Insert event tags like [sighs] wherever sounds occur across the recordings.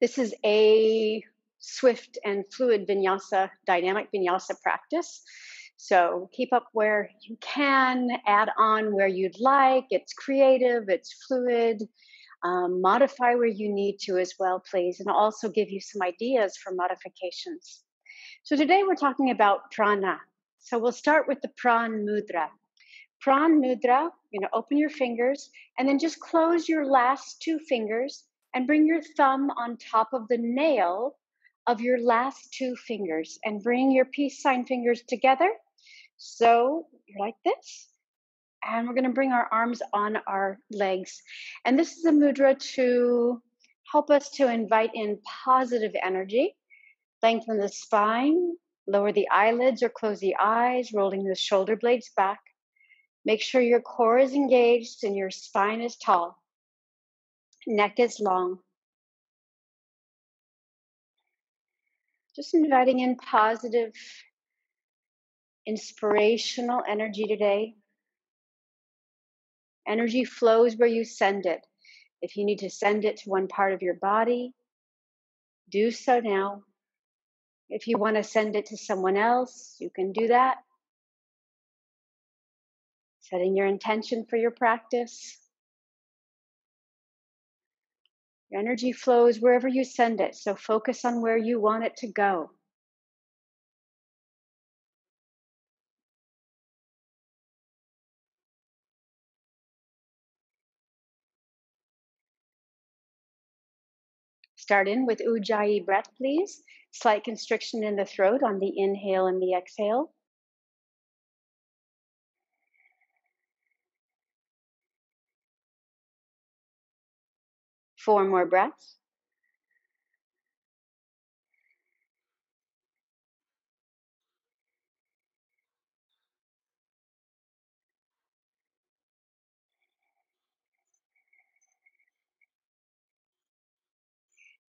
This is a swift and fluid vinyasa, dynamic vinyasa practice. So keep up where you can, add on where you'd like. It's creative, it's fluid. Um, modify where you need to as well, please, and also give you some ideas for modifications. So today we're talking about prana. So we'll start with the pran mudra. Pran mudra, you know, open your fingers and then just close your last two fingers and bring your thumb on top of the nail of your last two fingers and bring your peace sign fingers together. So you're like this. And we're going to bring our arms on our legs. And this is a mudra to help us to invite in positive energy. Lengthen the spine, lower the eyelids or close the eyes, rolling the shoulder blades back. Make sure your core is engaged and your spine is tall. Neck is long. Just inviting in positive, inspirational energy today. Energy flows where you send it. If you need to send it to one part of your body, do so now. If you want to send it to someone else, you can do that. Setting your intention for your practice. Your energy flows wherever you send it, so focus on where you want it to go. Start in with Ujjayi breath, please. Slight constriction in the throat on the inhale and the exhale. Four more breaths.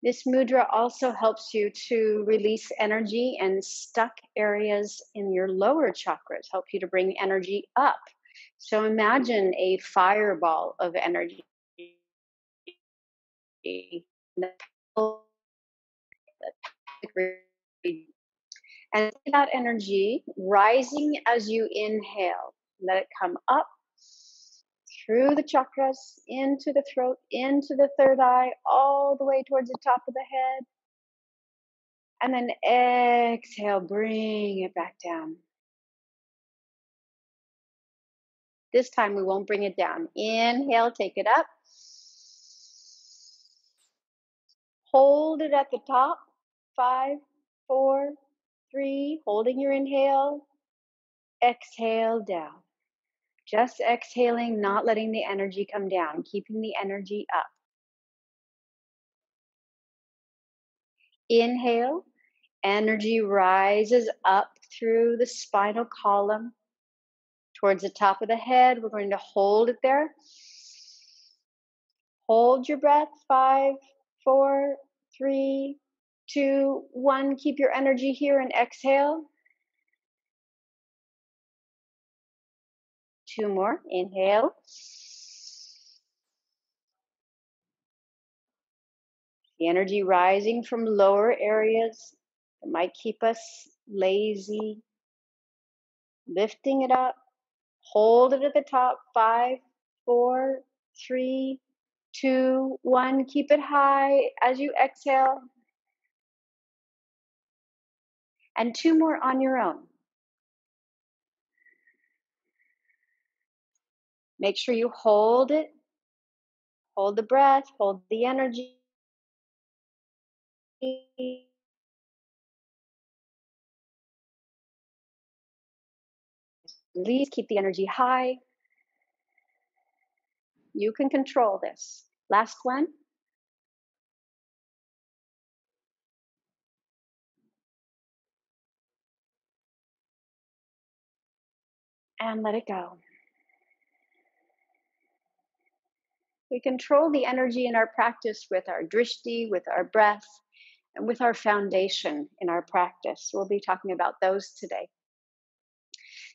This mudra also helps you to release energy and stuck areas in your lower chakras, help you to bring energy up. So imagine a fireball of energy [laughs] and that energy rising as you inhale. Let it come up through the chakras, into the throat, into the third eye, all the way towards the top of the head. And then exhale, bring it back down. This time we won't bring it down. Inhale, take it up. Hold it at the top. Five, four, three. Holding your inhale. Exhale down. Just exhaling, not letting the energy come down, keeping the energy up. Inhale, energy rises up through the spinal column towards the top of the head. We're going to hold it there. Hold your breath. Five, four, three, two, one. Keep your energy here and exhale. Two more. Inhale. The energy rising from lower areas that might keep us lazy. Lifting it up. Hold it at the top. Five, four, three, two, one. Keep it high as you exhale. And two more on your own. Make sure you hold it, hold the breath, hold the energy. Please keep the energy high. You can control this. Last one. And let it go. We control the energy in our practice with our drishti, with our breath, and with our foundation in our practice. We'll be talking about those today.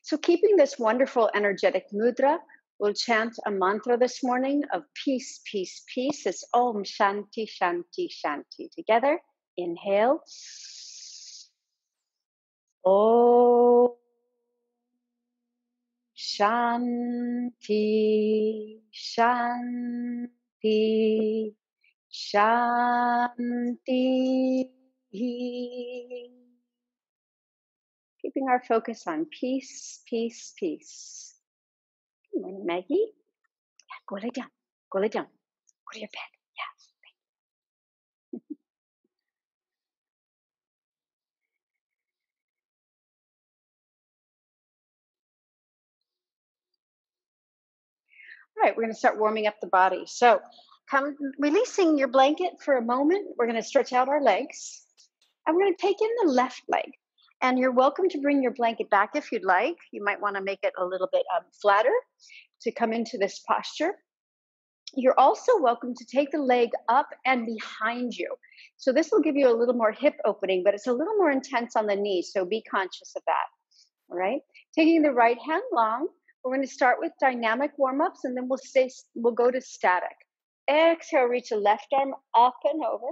So, keeping this wonderful energetic mudra, We'll chant a mantra this morning of peace, peace, peace. It's Om Shanti, Shanti, Shanti. Together, inhale. Om Shanti, Shanti, Shanti. Keeping our focus on peace, peace, peace. Morning, Maggie. Yeah, go lay down. Go lay down. Go to your bed. Yes. All right, we're going to start warming up the body. So, come releasing your blanket for a moment. We're going to stretch out our legs. We're going to take in the left leg. And you're welcome to bring your blanket back if you'd like. You might want to make it a little bit um, flatter to come into this posture. You're also welcome to take the leg up and behind you. So this will give you a little more hip opening, but it's a little more intense on the knees. So be conscious of that. All right. Taking the right hand long. We're going to start with dynamic warm ups, and then we'll stay. We'll go to static. Exhale, reach the left arm up and over.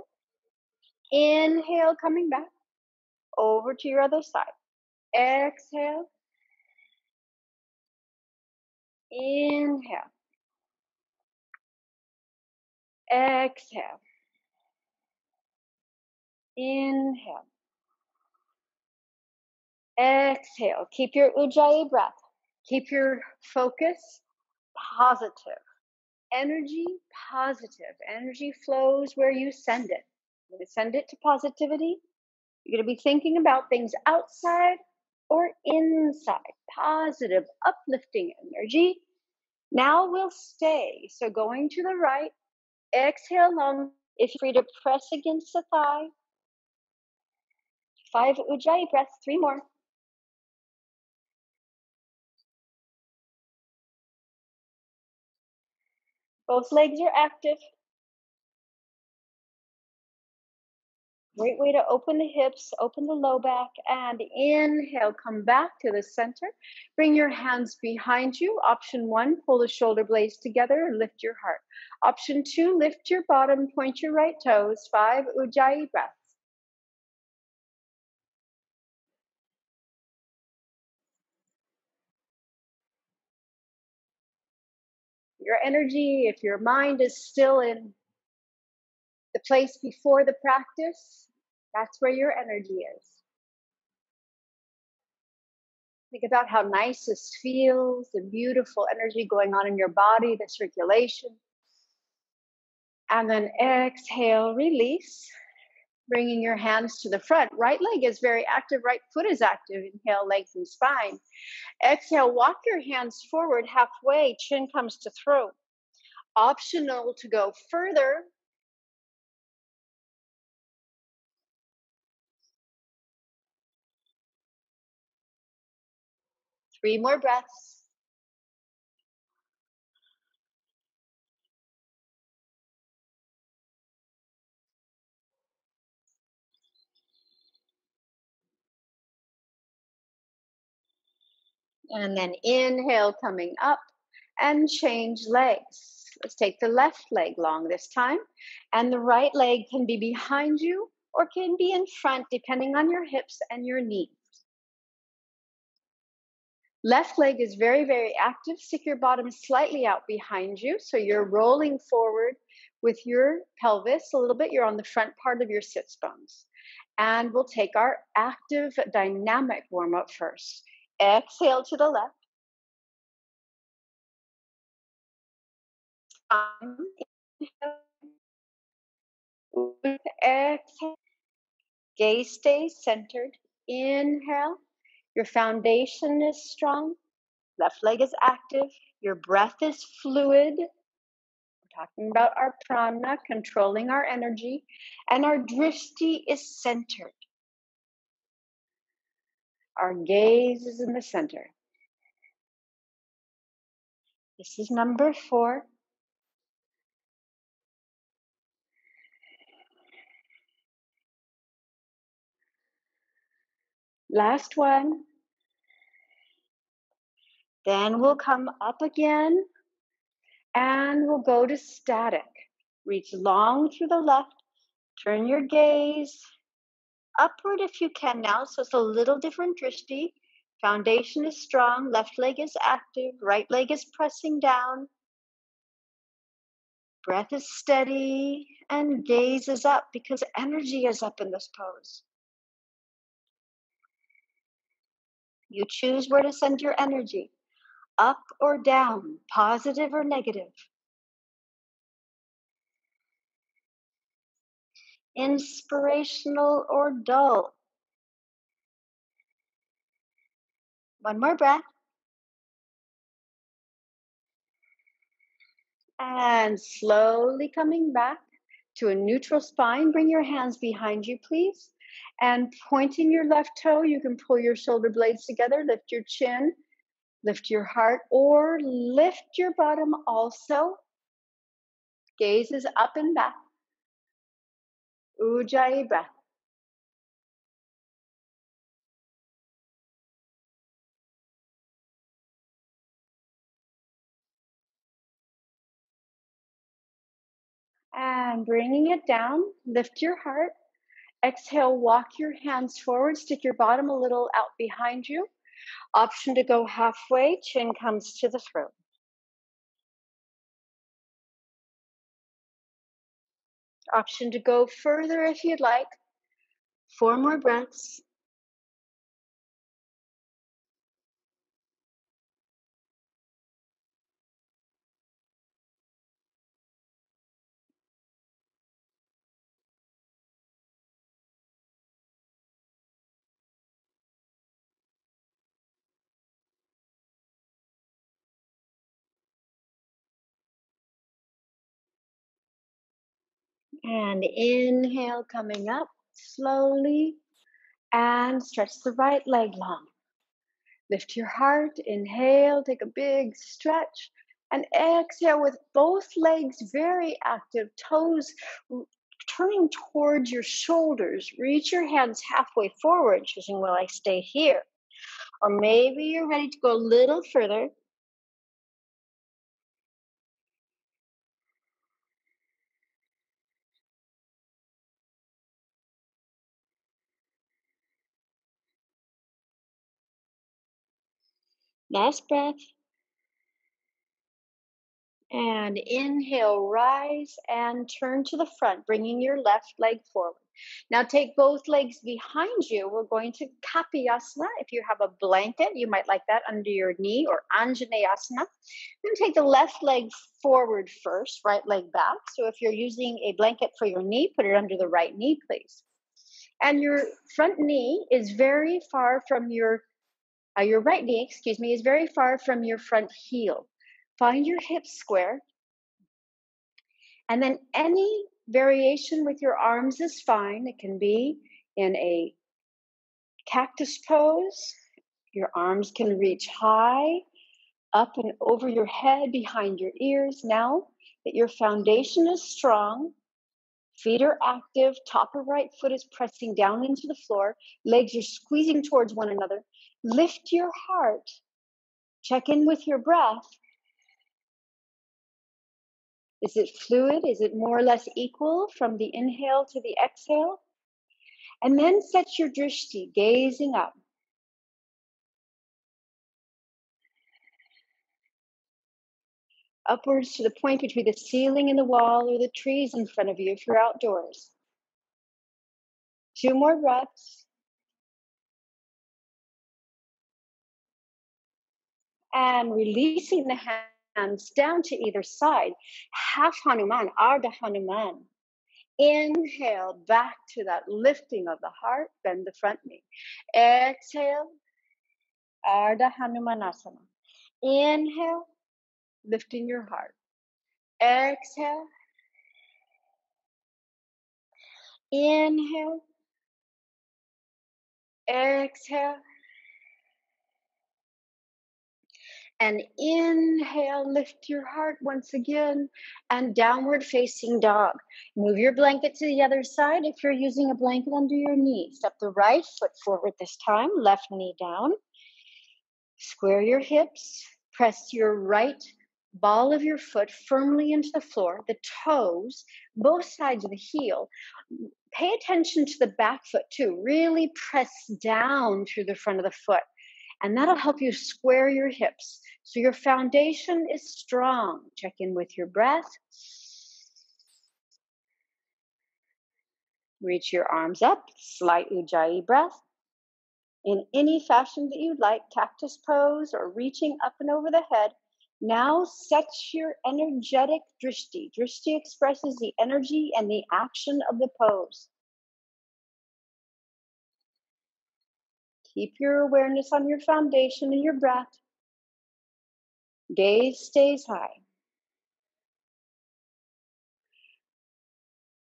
Inhale, coming back over to your other side. Exhale. Inhale. Exhale. Inhale. Exhale. Keep your ujjayi breath. Keep your focus positive. Energy positive. Energy flows where you send it. You send it to positivity. You're going to be thinking about things outside or inside. Positive, uplifting energy. Now we'll stay. So going to the right, exhale long. If you're free to press against the thigh. Five ujjayi breaths, three more. Both legs are active. Great way to open the hips, open the low back, and inhale, come back to the center. Bring your hands behind you. Option one, pull the shoulder blades together and lift your heart. Option two, lift your bottom, point your right toes. Five ujjayi breaths. Your energy, if your mind is still in the place before the practice, that's where your energy is. Think about how nice this feels, the beautiful energy going on in your body, the circulation. And then exhale, release, bringing your hands to the front. Right leg is very active, right foot is active. Inhale, and spine. Exhale, walk your hands forward halfway, chin comes to throat. Optional to go further, Three more breaths. And then inhale, coming up and change legs. Let's take the left leg long this time. And the right leg can be behind you or can be in front, depending on your hips and your knees. Left leg is very, very active. Stick your bottom slightly out behind you. So you're rolling forward with your pelvis a little bit. You're on the front part of your sits bones. And we'll take our active dynamic warm up first. Exhale to the left. exhale. Gaze stays centered. Inhale. Your foundation is strong. Left leg is active. Your breath is fluid. We're talking about our prana, controlling our energy. And our drishti is centered. Our gaze is in the center. This is number four. Last one. Then we'll come up again And we'll go to static. Reach long through the left. Turn your gaze upward if you can now. So it's a little different drishti. Foundation is strong. Left leg is active. Right leg is pressing down. Breath is steady and gaze is up because energy is up in this pose. You choose where to send your energy up or down, positive or negative. Inspirational or dull. One more breath. And slowly coming back to a neutral spine. Bring your hands behind you, please. And pointing your left toe, you can pull your shoulder blades together, lift your chin, lift your heart, or lift your bottom also. Gaze is up and back. Ujjayi breath. And bringing it down, lift your heart. Exhale, walk your hands forward, stick your bottom a little out behind you. Option to go halfway, chin comes to the throat. Option to go further if you'd like. Four more breaths. And inhale, coming up slowly. And stretch the right leg long. Lift your heart. Inhale, take a big stretch. And exhale with both legs very active, toes turning towards your shoulders. Reach your hands halfway forward, choosing, will I stay here? Or maybe you're ready to go a little further. Last breath. And inhale, rise and turn to the front, bringing your left leg forward. Now take both legs behind you. We're going to Kapiyasana. If you have a blanket, you might like that under your knee or Anjaneyasana. Then take the left leg forward first, right leg back. So if you're using a blanket for your knee, put it under the right knee, please. And your front knee is very far from your uh, your right knee, excuse me, is very far from your front heel. Find your hips square. And then any variation with your arms is fine. It can be in a cactus pose. Your arms can reach high, up and over your head, behind your ears. Now that your foundation is strong, feet are active, top of right foot is pressing down into the floor, legs are squeezing towards one another. Lift your heart. Check in with your breath. Is it fluid? Is it more or less equal from the inhale to the exhale? And then set your drishti, gazing up. Upwards to the point between the ceiling and the wall or the trees in front of you if you're outdoors. Two more breaths. And releasing the hands down to either side. Half Hanuman, Ardha Hanuman. Inhale back to that lifting of the heart, bend the front knee. Exhale, Ardha Hanumanasana. Inhale, lifting your heart. Exhale. Inhale. Exhale. And inhale, lift your heart once again, and downward facing dog. Move your blanket to the other side if you're using a blanket under your knee. Step the right foot forward this time, left knee down. Square your hips, press your right ball of your foot firmly into the floor, the toes, both sides of the heel. Pay attention to the back foot too. Really press down through the front of the foot. And that'll help you square your hips. So your foundation is strong. Check in with your breath. Reach your arms up, slight ujjayi breath. In any fashion that you'd like, cactus pose or reaching up and over the head. Now set your energetic drishti. Drishti expresses the energy and the action of the pose. Keep your awareness on your foundation and your breath. Gaze stays high.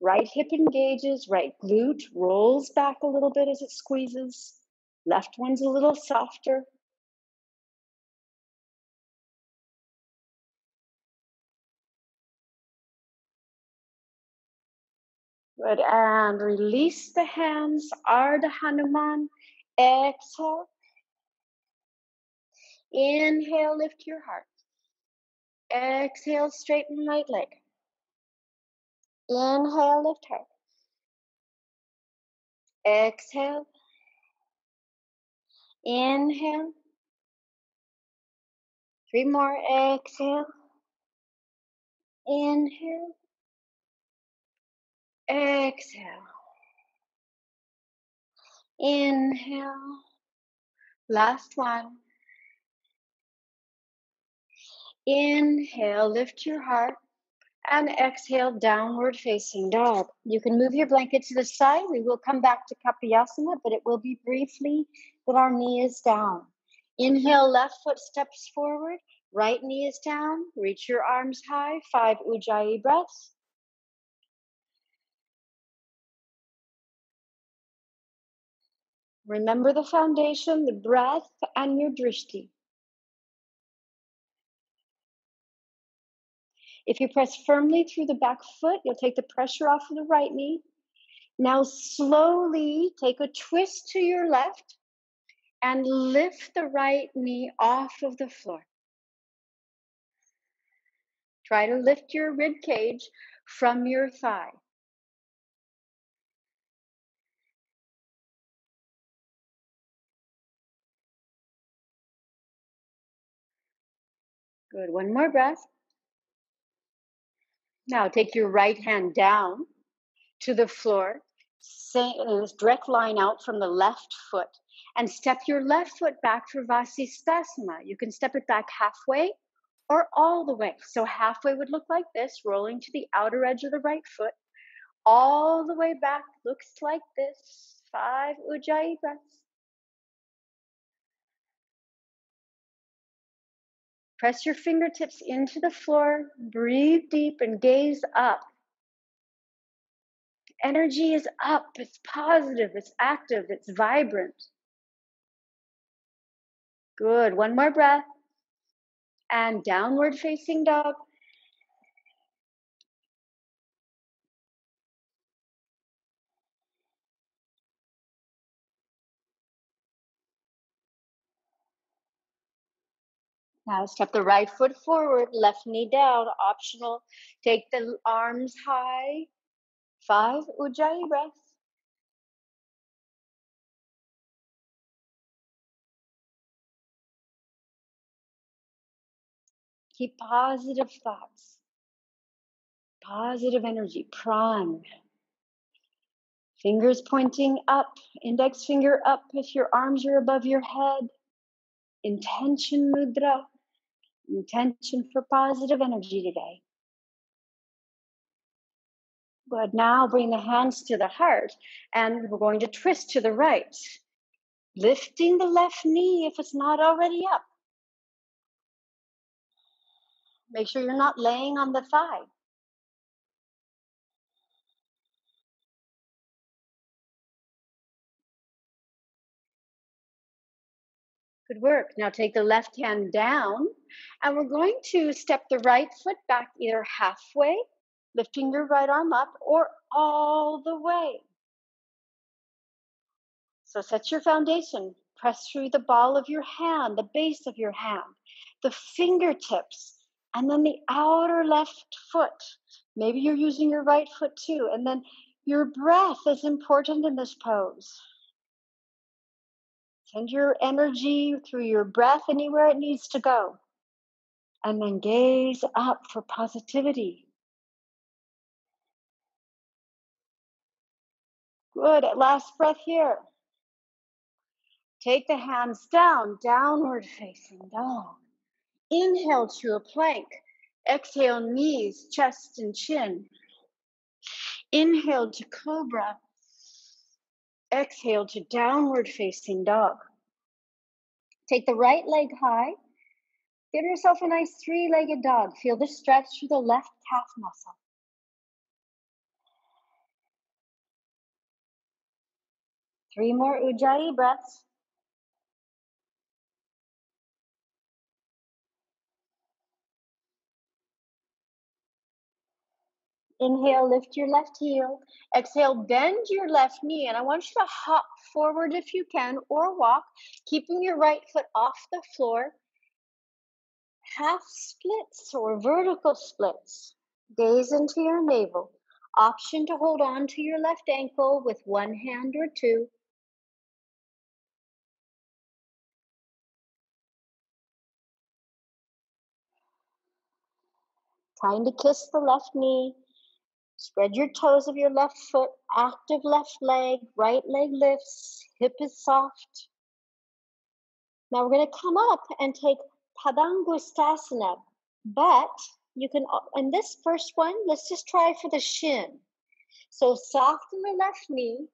Right hip engages, right glute rolls back a little bit as it squeezes. Left one's a little softer. Good. And release the hands. Ardha Hanuman. Exhale. Inhale, lift your heart. Exhale, straighten right leg. Inhale, lift heart. Exhale. Inhale. Three more. Exhale. Inhale. Exhale. Inhale. Last one. Inhale, lift your heart. And exhale, downward facing dog. You can move your blanket to the side. We will come back to Kapayasana, but it will be briefly that our knee is down. Inhale, left foot steps forward. Right knee is down. Reach your arms high. Five Ujjayi breaths. Remember the foundation, the breath, and your drishti. If you press firmly through the back foot, you'll take the pressure off of the right knee. Now, slowly take a twist to your left and lift the right knee off of the floor. Try to lift your rib cage from your thigh. Good. One more breath. Now take your right hand down to the floor, in a uh, direct line out from the left foot, and step your left foot back for Vasisthasana. You can step it back halfway or all the way. So halfway would look like this, rolling to the outer edge of the right foot. All the way back looks like this. Five Ujjayi breaths. Press your fingertips into the floor, breathe deep, and gaze up. Energy is up, it's positive, it's active, it's vibrant. Good. One more breath. And downward facing dog. Now step the right foot forward, left knee down, optional. Take the arms high. Five Ujjayi breaths. Keep positive thoughts, positive energy, pran. Fingers pointing up, index finger up if your arms are above your head. Intention mudra. Intention for positive energy today. Good. Now bring the hands to the heart and we're going to twist to the right. Lifting the left knee if it's not already up. Make sure you're not laying on the thigh. Good work. Now take the left hand down and we're going to step the right foot back either halfway, lifting your right arm up, or all the way. So set your foundation. Press through the ball of your hand, the base of your hand, the fingertips. And then the outer left foot. Maybe you're using your right foot too. And then your breath is important in this pose. Send your energy through your breath anywhere it needs to go. And then gaze up for positivity. Good. Last breath here. Take the hands down, downward facing dog. Inhale to a plank. Exhale, knees, chest, and chin. Inhale to cobra. Exhale to downward facing dog. Take the right leg high. Give yourself a nice three legged dog. Feel the stretch through the left calf muscle. Three more Ujjayi breaths. Inhale, lift your left heel. Exhale, bend your left knee. And I want you to hop forward if you can or walk, keeping your right foot off the floor. Half splits or vertical splits. Gaze into your navel. Option to hold on to your left ankle with one hand or two. Trying to kiss the left knee. Spread your toes of your left foot, active left leg, right leg lifts, hip is soft. Now we're going to come up and take Padangusthasana, but you can, in this first one, let's just try for the shin. So soften the left knee,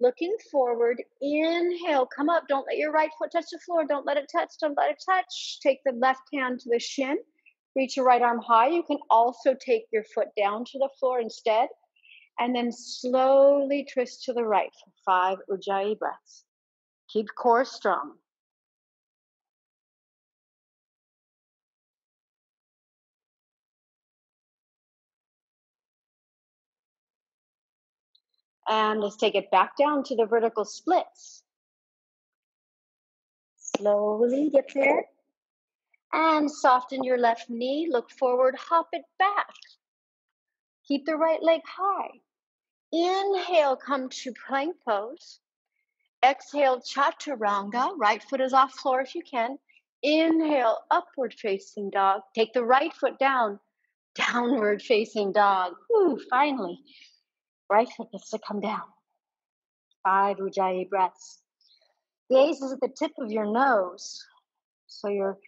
looking forward. Inhale, come up. Don't let your right foot touch the floor. Don't let it touch. Don't let it touch. Take the left hand to the shin. Reach your right arm high. You can also take your foot down to the floor instead. And then slowly twist to the right for five Ujjayi breaths. Keep core strong. And let's take it back down to the vertical splits. Slowly get there and soften your left knee. Look forward, hop it back. Keep the right leg high. Inhale, come to plank pose. Exhale, chaturanga. Right foot is off floor if you can. Inhale, upward facing dog. Take the right foot down. Downward facing dog. Ooh, finally. Right foot gets to come down. Five Ujjayi breaths. Gaze is at the tip of your nose. So you're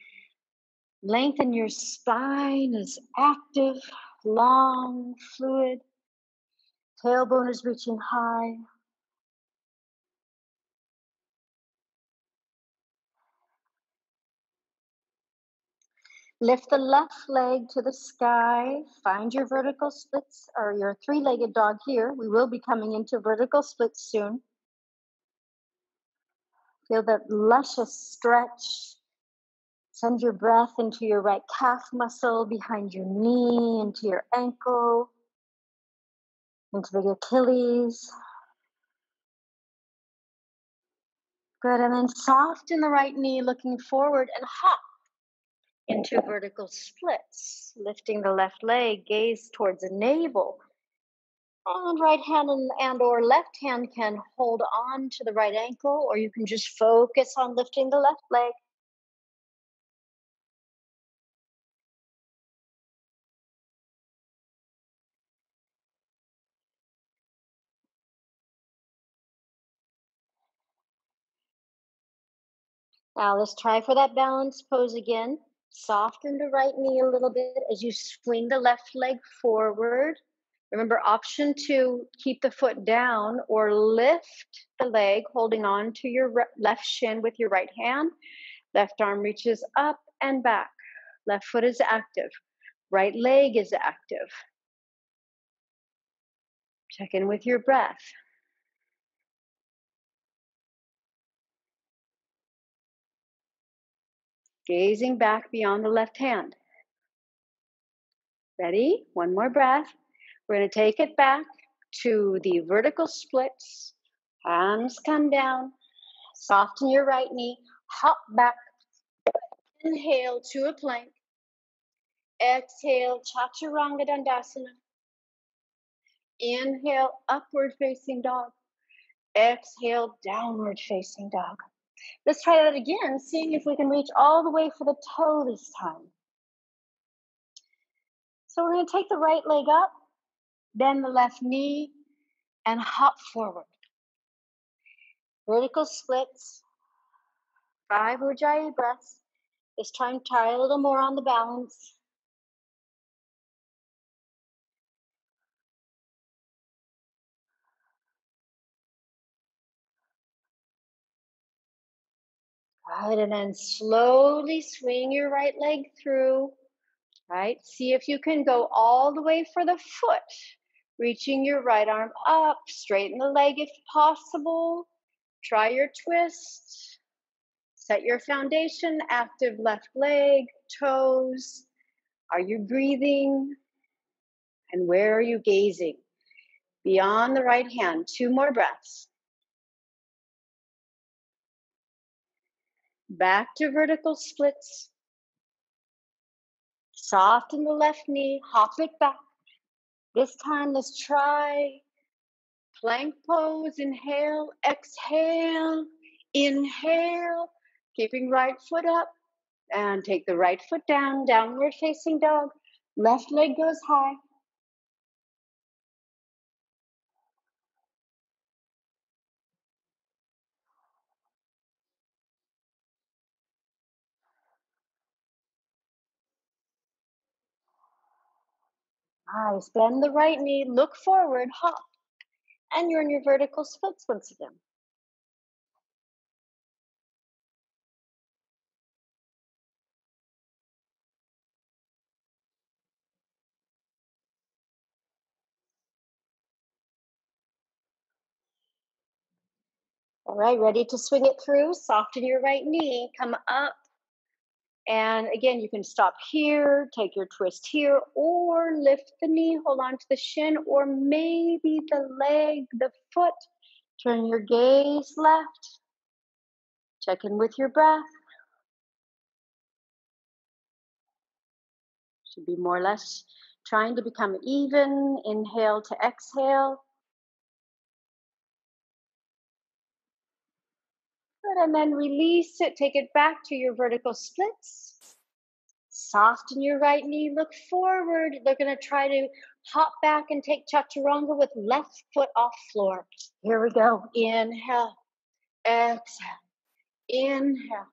Lengthen your spine is active, long, fluid. Tailbone is reaching high. Lift the left leg to the sky. Find your vertical splits or your three legged dog here. We will be coming into vertical splits soon. Feel that luscious stretch Send your breath into your right calf muscle, behind your knee, into your ankle, into the Achilles. Good. And then soften the right knee, looking forward, and hop into vertical splits. Lifting the left leg, gaze towards the navel. And right hand and, and or left hand can hold on to the right ankle, or you can just focus on lifting the left leg. Now let's try for that balance pose again. Soften the right knee a little bit as you swing the left leg forward. Remember, option two, keep the foot down or lift the leg, holding on to your left shin with your right hand. Left arm reaches up and back. Left foot is active. Right leg is active. Check in with your breath. Gazing back beyond the left hand. Ready? One more breath. We're going to take it back to the vertical splits. Hands come down. Soften your right knee. Hop back. Inhale to a plank. Exhale, Chaturanga Dandasana. Inhale, upward facing dog. Exhale, downward facing dog. Let's try that again, seeing if we can reach all the way for the toe this time. So we're going to take the right leg up, bend the left knee, and hop forward. Vertical splits, five Ujjayi breaths. This time, try a little more on the balance. Good, and then slowly swing your right leg through, right? See if you can go all the way for the foot, reaching your right arm up, straighten the leg if possible. Try your twist. Set your foundation, active left leg, toes. Are you breathing? And where are you gazing? Beyond the right hand, two more breaths. Back to vertical splits. Soften the left knee, hop it back. This time, let's try plank pose. Inhale, exhale, inhale, keeping right foot up. And take the right foot down, downward facing dog. Left leg goes high. Nice. Bend the right knee, look forward, hop. And you're in your vertical splits once again. All right, ready to swing it through? Soften your right knee, come up and again, you can stop here, take your twist here, or lift the knee, hold on to the shin, or maybe the leg, the foot. Turn your gaze left. Check in with your breath. Should be more or less trying to become even. Inhale to exhale. And then release it. Take it back to your vertical splits. Soften your right knee. Look forward. They're going to try to hop back and take chaturanga with left foot off floor. Here we go. Inhale. Exhale. Inhale.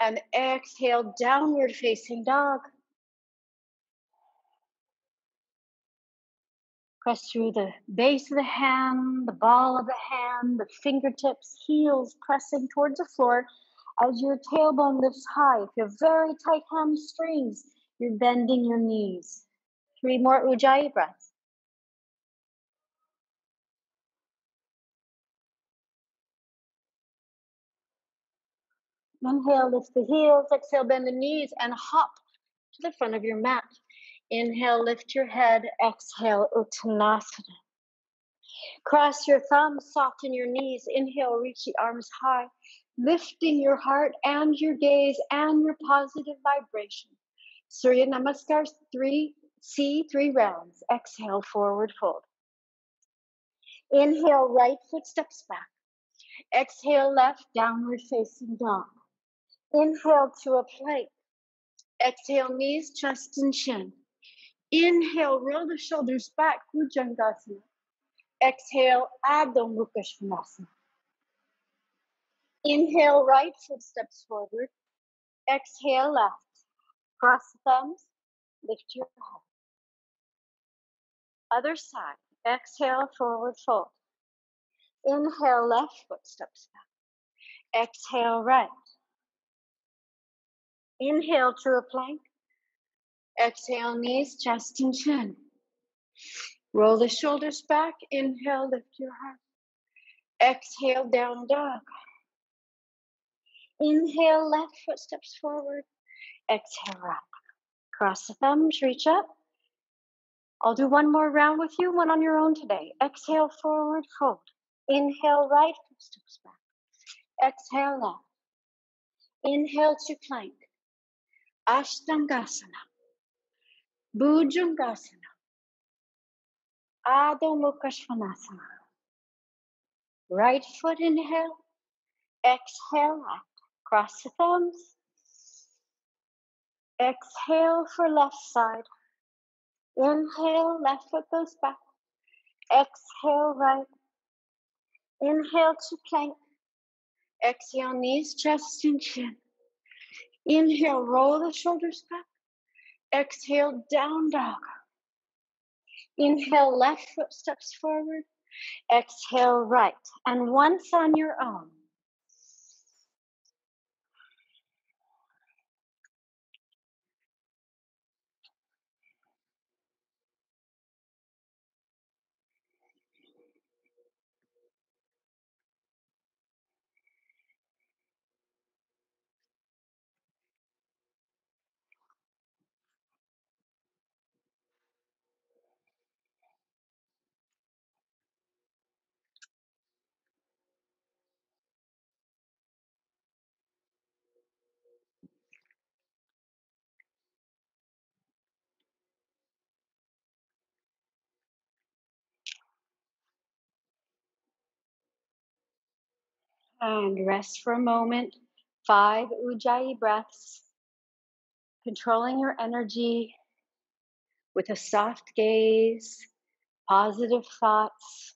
And exhale, downward facing dog. Press through the base of the hand, the ball of the hand, the fingertips, heels pressing towards the floor as your tailbone lifts high. If you have very tight hamstrings, you're bending your knees. Three more Ujjayi breaths. Inhale, lift the heels. Exhale, bend the knees and hop to the front of your mat. Inhale, lift your head. Exhale, Uttanasana. Cross your thumbs, soften your knees. Inhale, reach the arms high, lifting your heart and your gaze and your positive vibration. Surya Namaskar, three, C, three rounds. Exhale, forward fold. Inhale, right foot steps back. Exhale, left, downward facing dog. Inhale to a plank. Exhale, knees, chest, and chin. Inhale, roll the shoulders back, Bhujangasana. Exhale, Adho Mukha Svanasana. Inhale, right foot steps forward. Exhale, left. Cross the thumbs, lift your head. Other side. Exhale, forward fold. Inhale, left foot steps back. Exhale, right. Inhale to a plank. Exhale, knees, chest, and chin. Roll the shoulders back. Inhale, lift your heart. Exhale, down dog. Inhale, left foot steps forward. Exhale, up. Cross the thumbs, reach up. I'll do one more round with you, one on your own today. Exhale, forward, fold. Inhale, right foot steps back. Exhale, left. Inhale to plank. Ashtangasana. Bhujangasana. Adho Mukha Svanasana. Right foot inhale. Exhale Cross the thumbs. Exhale for left side. Inhale, left foot goes back. Exhale, right. Inhale to plank. Exhale, knees, chest, and chin. Inhale, roll the shoulders back. Exhale, down dog. Inhale, left foot steps forward. Exhale, right. And once on your own, And rest for a moment. Five Ujjayi breaths. Controlling your energy with a soft gaze, positive thoughts.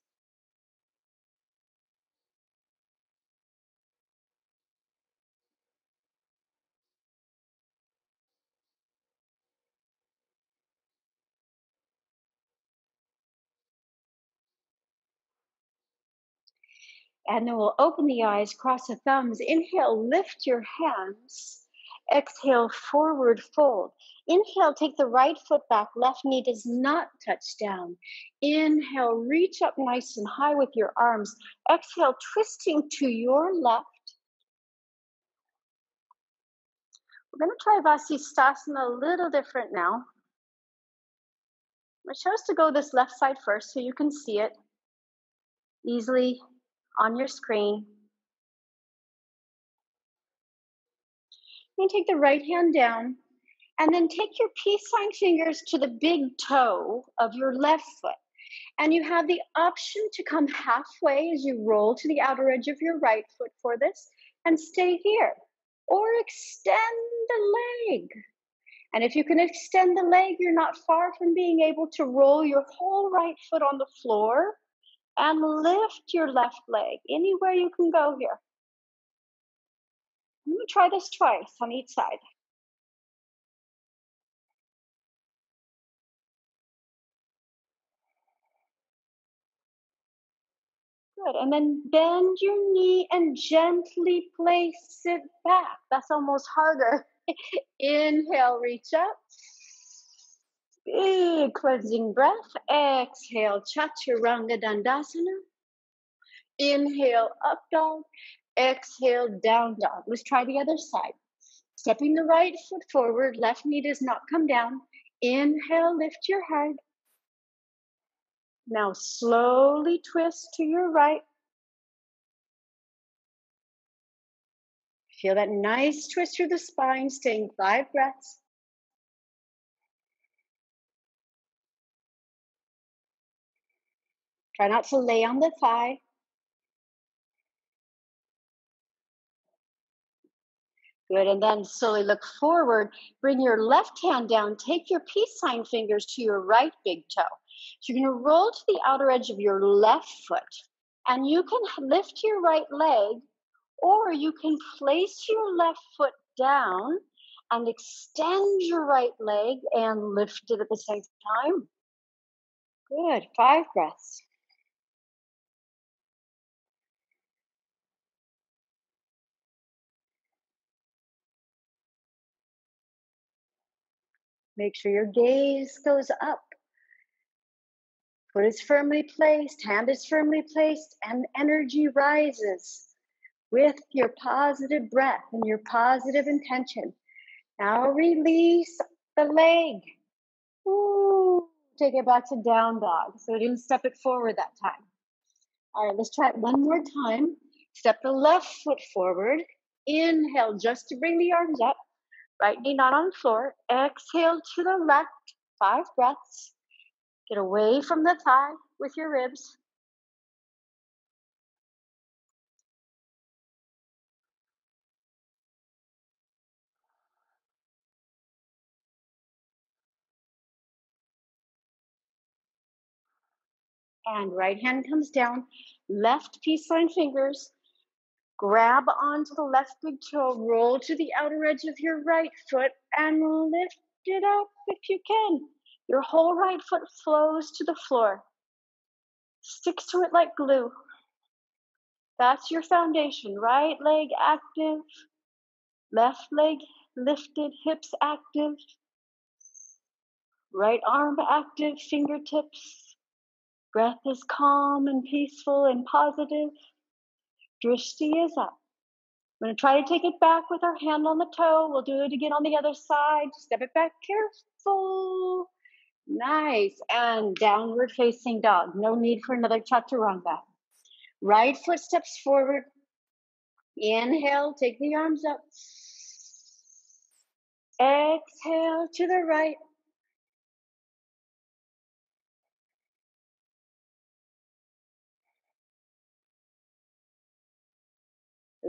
And then we'll open the eyes, cross the thumbs. Inhale, lift your hands. Exhale, forward fold. Inhale, take the right foot back. Left knee does not touch down. Inhale, reach up nice and high with your arms. Exhale, twisting to your left. We're going to try Vasisthasana a little different now. I chose to go this left side first so you can see it easily on your screen. And take the right hand down and then take your peace sign fingers to the big toe of your left foot. And you have the option to come halfway as you roll to the outer edge of your right foot for this and stay here. Or extend the leg. And if you can extend the leg, you're not far from being able to roll your whole right foot on the floor and lift your left leg anywhere you can go here. I'm going to try this twice on each side. Good. And then bend your knee and gently place it back. That's almost harder. [laughs] Inhale, reach up. Big cleansing breath. Exhale, Chaturanga Dandasana. Inhale, up dog. Exhale, down dog. Let's try the other side. Stepping the right foot forward, left knee does not come down. Inhale, lift your head. Now slowly twist to your right. Feel that nice twist through the spine, staying five breaths. Try not to lay on the thigh. Good. And then slowly look forward. Bring your left hand down. Take your peace sign fingers to your right big toe. So you're going to roll to the outer edge of your left foot. And you can lift your right leg, or you can place your left foot down and extend your right leg and lift it at the same time. Good. Five breaths. Make sure your gaze goes up. Foot is firmly placed, hand is firmly placed, and energy rises with your positive breath and your positive intention. Now release the leg. Ooh, take it back to down dog. So we didn't step it forward that time. All right, let's try it one more time. Step the left foot forward. Inhale just to bring the arms up. Right knee not on the floor. Exhale to the left. Five breaths. Get away from the thigh with your ribs. And right hand comes down, left peace sign fingers. Grab onto the left big toe, roll to the outer edge of your right foot, and lift it up if you can. Your whole right foot flows to the floor. Stick to it like glue. That's your foundation. Right leg active, left leg lifted, hips active, right arm active, fingertips. Breath is calm and peaceful and positive. Drishti is up. I'm going to try to take it back with our hand on the toe. We'll do it again on the other side. Step it back careful. Nice. And downward facing dog. No need for another chaturanga. Right foot steps forward. Inhale, take the arms up. Exhale to the right.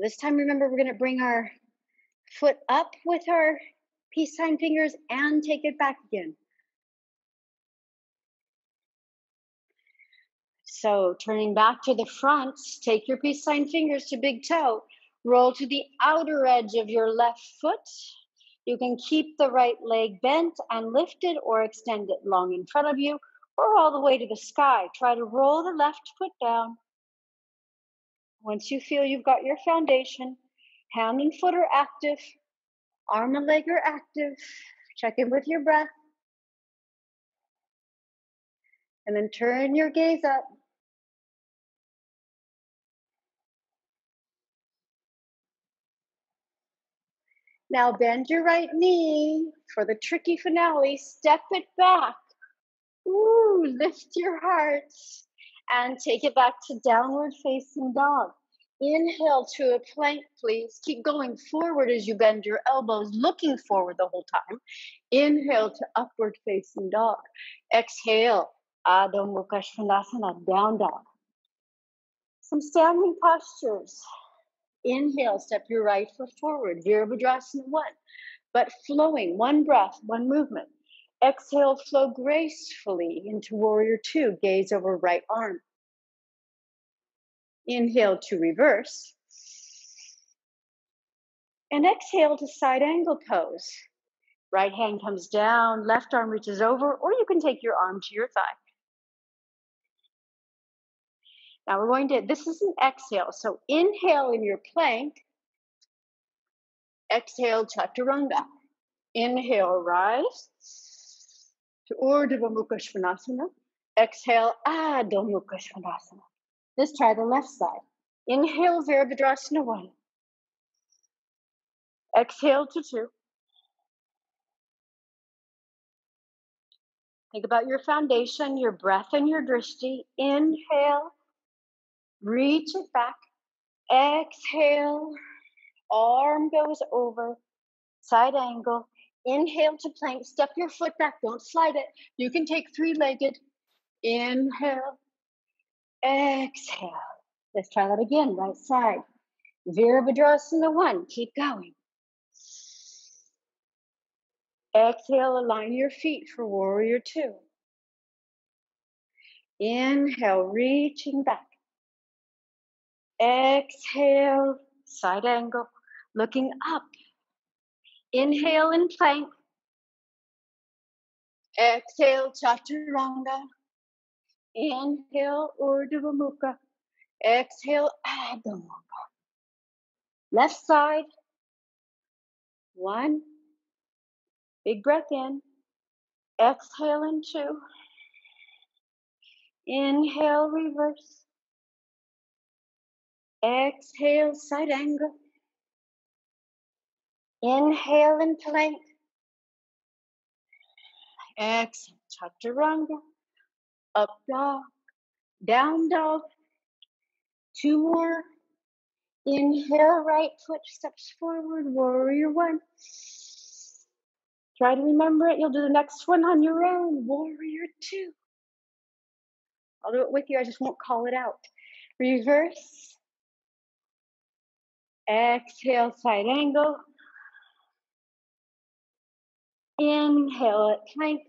This time, remember, we're going to bring our foot up with our peace sign fingers and take it back again. So turning back to the front, take your peace sign fingers to big toe, roll to the outer edge of your left foot. You can keep the right leg bent and lifted or extend it long in front of you or all the way to the sky. Try to roll the left foot down. Once you feel you've got your foundation, hand and foot are active, arm and leg are active. Check in with your breath. And then turn your gaze up. Now bend your right knee for the tricky finale. Step it back. Ooh, lift your heart and take it back to downward facing dog. Inhale to a plank, please. Keep going forward as you bend your elbows, looking forward the whole time. Inhale to upward facing dog. Exhale, Adho Mukha Svanasana, down dog. Some standing postures. Inhale, step your right foot forward, Virabhadrasana 1, but flowing, one breath, one movement. Exhale, flow gracefully into warrior two, gaze over right arm. Inhale to reverse. And exhale to side angle pose. Right hand comes down, left arm reaches over, or you can take your arm to your thigh. Now we're going to, this is an exhale. So inhale in your plank. Exhale, chaturanga. Inhale, rise to Urdhva Mukha Svanasana. Exhale, Adho Mukha Svanasana. Let's try the left side. Inhale, Virabhadrasana 1. Exhale to 2. Think about your foundation, your breath, and your drishti. Inhale, reach it back. Exhale, arm goes over, side angle. Inhale to plank, step your foot back, don't slide it. You can take three legged. Inhale, exhale. Let's try that again, right side. Virabhadrasana one, keep going. Exhale, align your feet for warrior two. Inhale, reaching back. Exhale, side angle, looking up. Inhale in plank. Exhale, chaturanga. Inhale, Urdhva Mukha. Exhale, Adho Mukha. Left side. One. Big breath in. Exhale in two. Inhale, reverse. Exhale, side angle. Inhale and plank. Exhale, chaturanga. Up dog. Down dog. Two more. Inhale, right foot steps forward. Warrior one. Try to remember it. You'll do the next one on your own. Warrior two. I'll do it with you. I just won't call it out. Reverse. Exhale, side angle. Inhale at plank.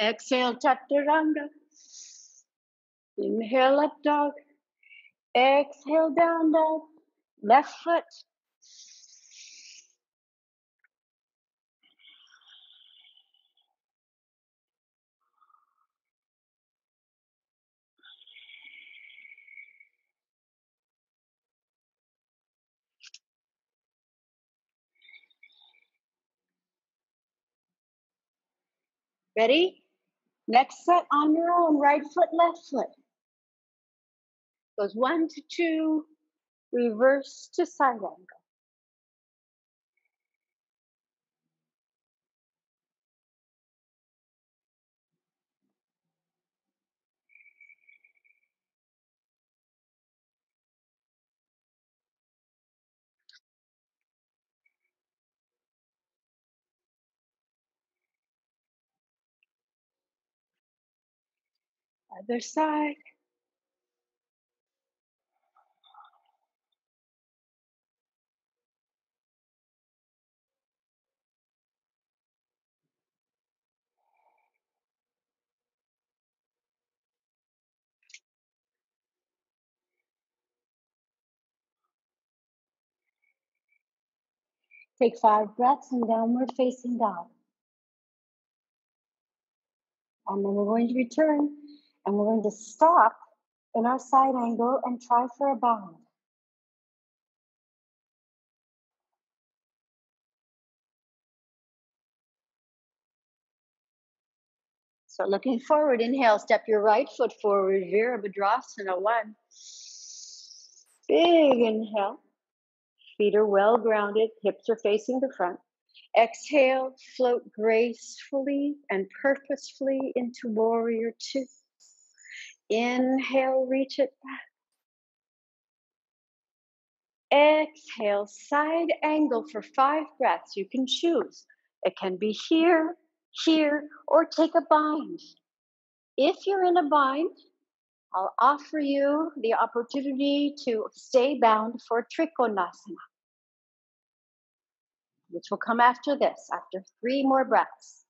Exhale, chaturanga. Inhale, up dog. Exhale, down dog. Left foot. Ready? Next set on your own, right foot, left foot. Goes one to two, reverse to side angle. Other side. Take five breaths in downward facing dog. And then we're going to return and we're going to stop in our side angle and try for a bound. So looking forward, inhale, step your right foot forward, Virabhadrasana one. Big inhale. Feet are well grounded, hips are facing the front. Exhale, float gracefully and purposefully into warrior two. Inhale, reach it back. Exhale, side angle for five breaths. You can choose. It can be here, here, or take a bind. If you're in a bind, I'll offer you the opportunity to stay bound for Trikonasana, which will come after this, after three more breaths.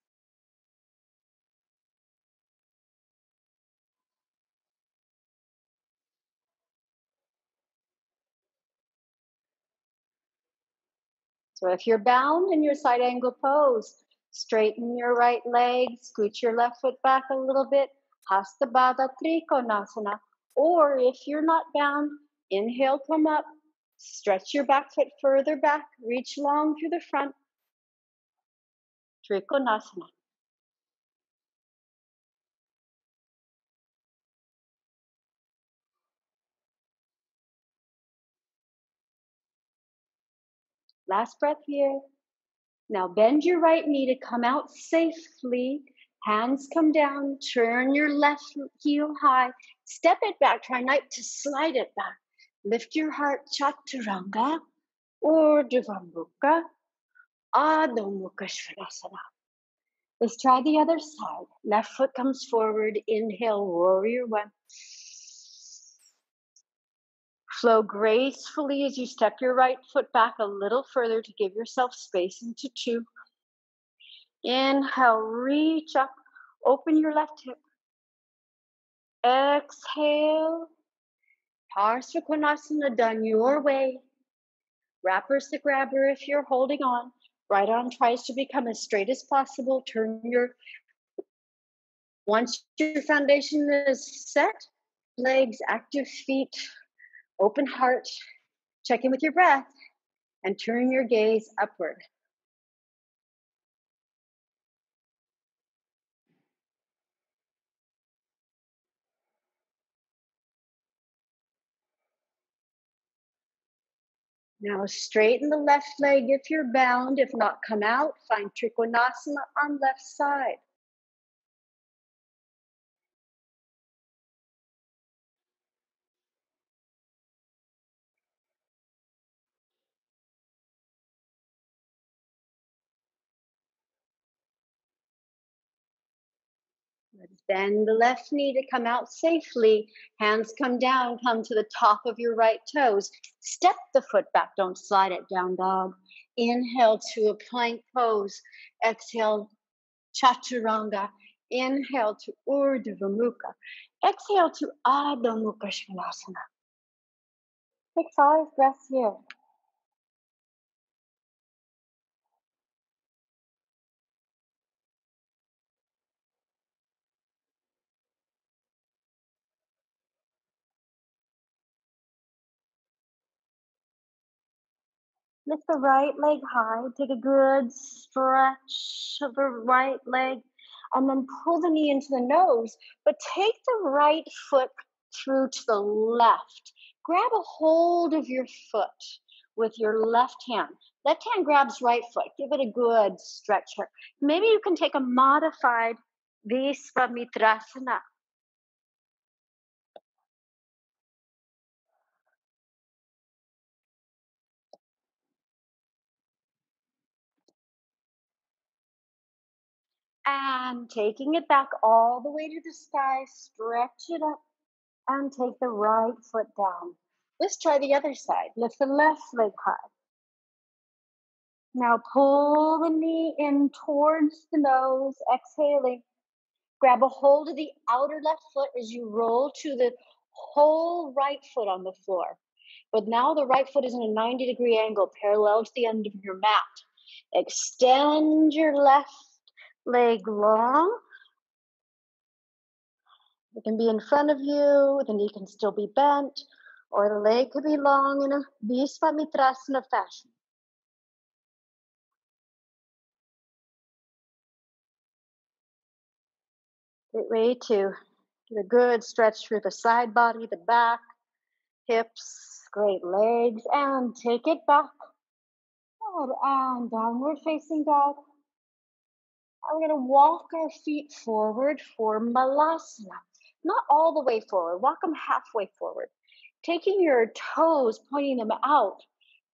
So if you're bound in your side angle pose, straighten your right leg, scoot your left foot back a little bit, Hasta Baddha Trikonasana. Or if you're not bound, inhale, come up, stretch your back foot further back, reach long through the front. Trikonasana. Last breath here. Now bend your right knee to come out safely. Hands come down, turn your left heel high, step it back, try not to slide it back. Lift your heart, chaturanga, or Mukha Svanasana. Let's try the other side. Left foot comes forward, inhale, warrior one. Flow gracefully as you step your right foot back a little further to give yourself space into two. Inhale, reach up, open your left hip. Exhale, Parsvakonasana done your way. Wrappers to grabber if you're holding on. Right arm tries to become as straight as possible. Turn your, once your foundation is set, legs, active feet, open heart, check in with your breath, and turn your gaze upward. Now straighten the left leg if you're bound. If not, come out. Find Trikonasana on left side. Bend the left knee to come out safely. Hands come down, come to the top of your right toes. Step the foot back, don't slide it down, dog. Inhale to a plank pose. Exhale, chaturanga. Inhale to Urdhva Mukha. Exhale to Adho Mukha Svanasana. Take five breaths here. Lift the right leg high. Take a good stretch of the right leg. And then pull the knee into the nose. But take the right foot through to the left. Grab a hold of your foot with your left hand. Left hand grabs right foot. Give it a good stretch here. Maybe you can take a modified Visvamitrasana and taking it back all the way to the sky, stretch it up and take the right foot down. Let's try the other side. Lift the left leg high. Now pull the knee in towards the nose, exhaling. Grab a hold of the outer left foot as you roll to the whole right foot on the floor. But now the right foot is in a 90 degree angle, parallel to the end of your mat. Extend your left leg long. It can be in front of you, the knee can still be bent, or the leg could be long in a Visvamitrasana fashion. Great way to get a good stretch through the side body, the back, hips, great legs, and take it back. Good, and downward facing dog. I'm going to walk our feet forward for Malasana. Not all the way forward, walk them halfway forward. Taking your toes, pointing them out,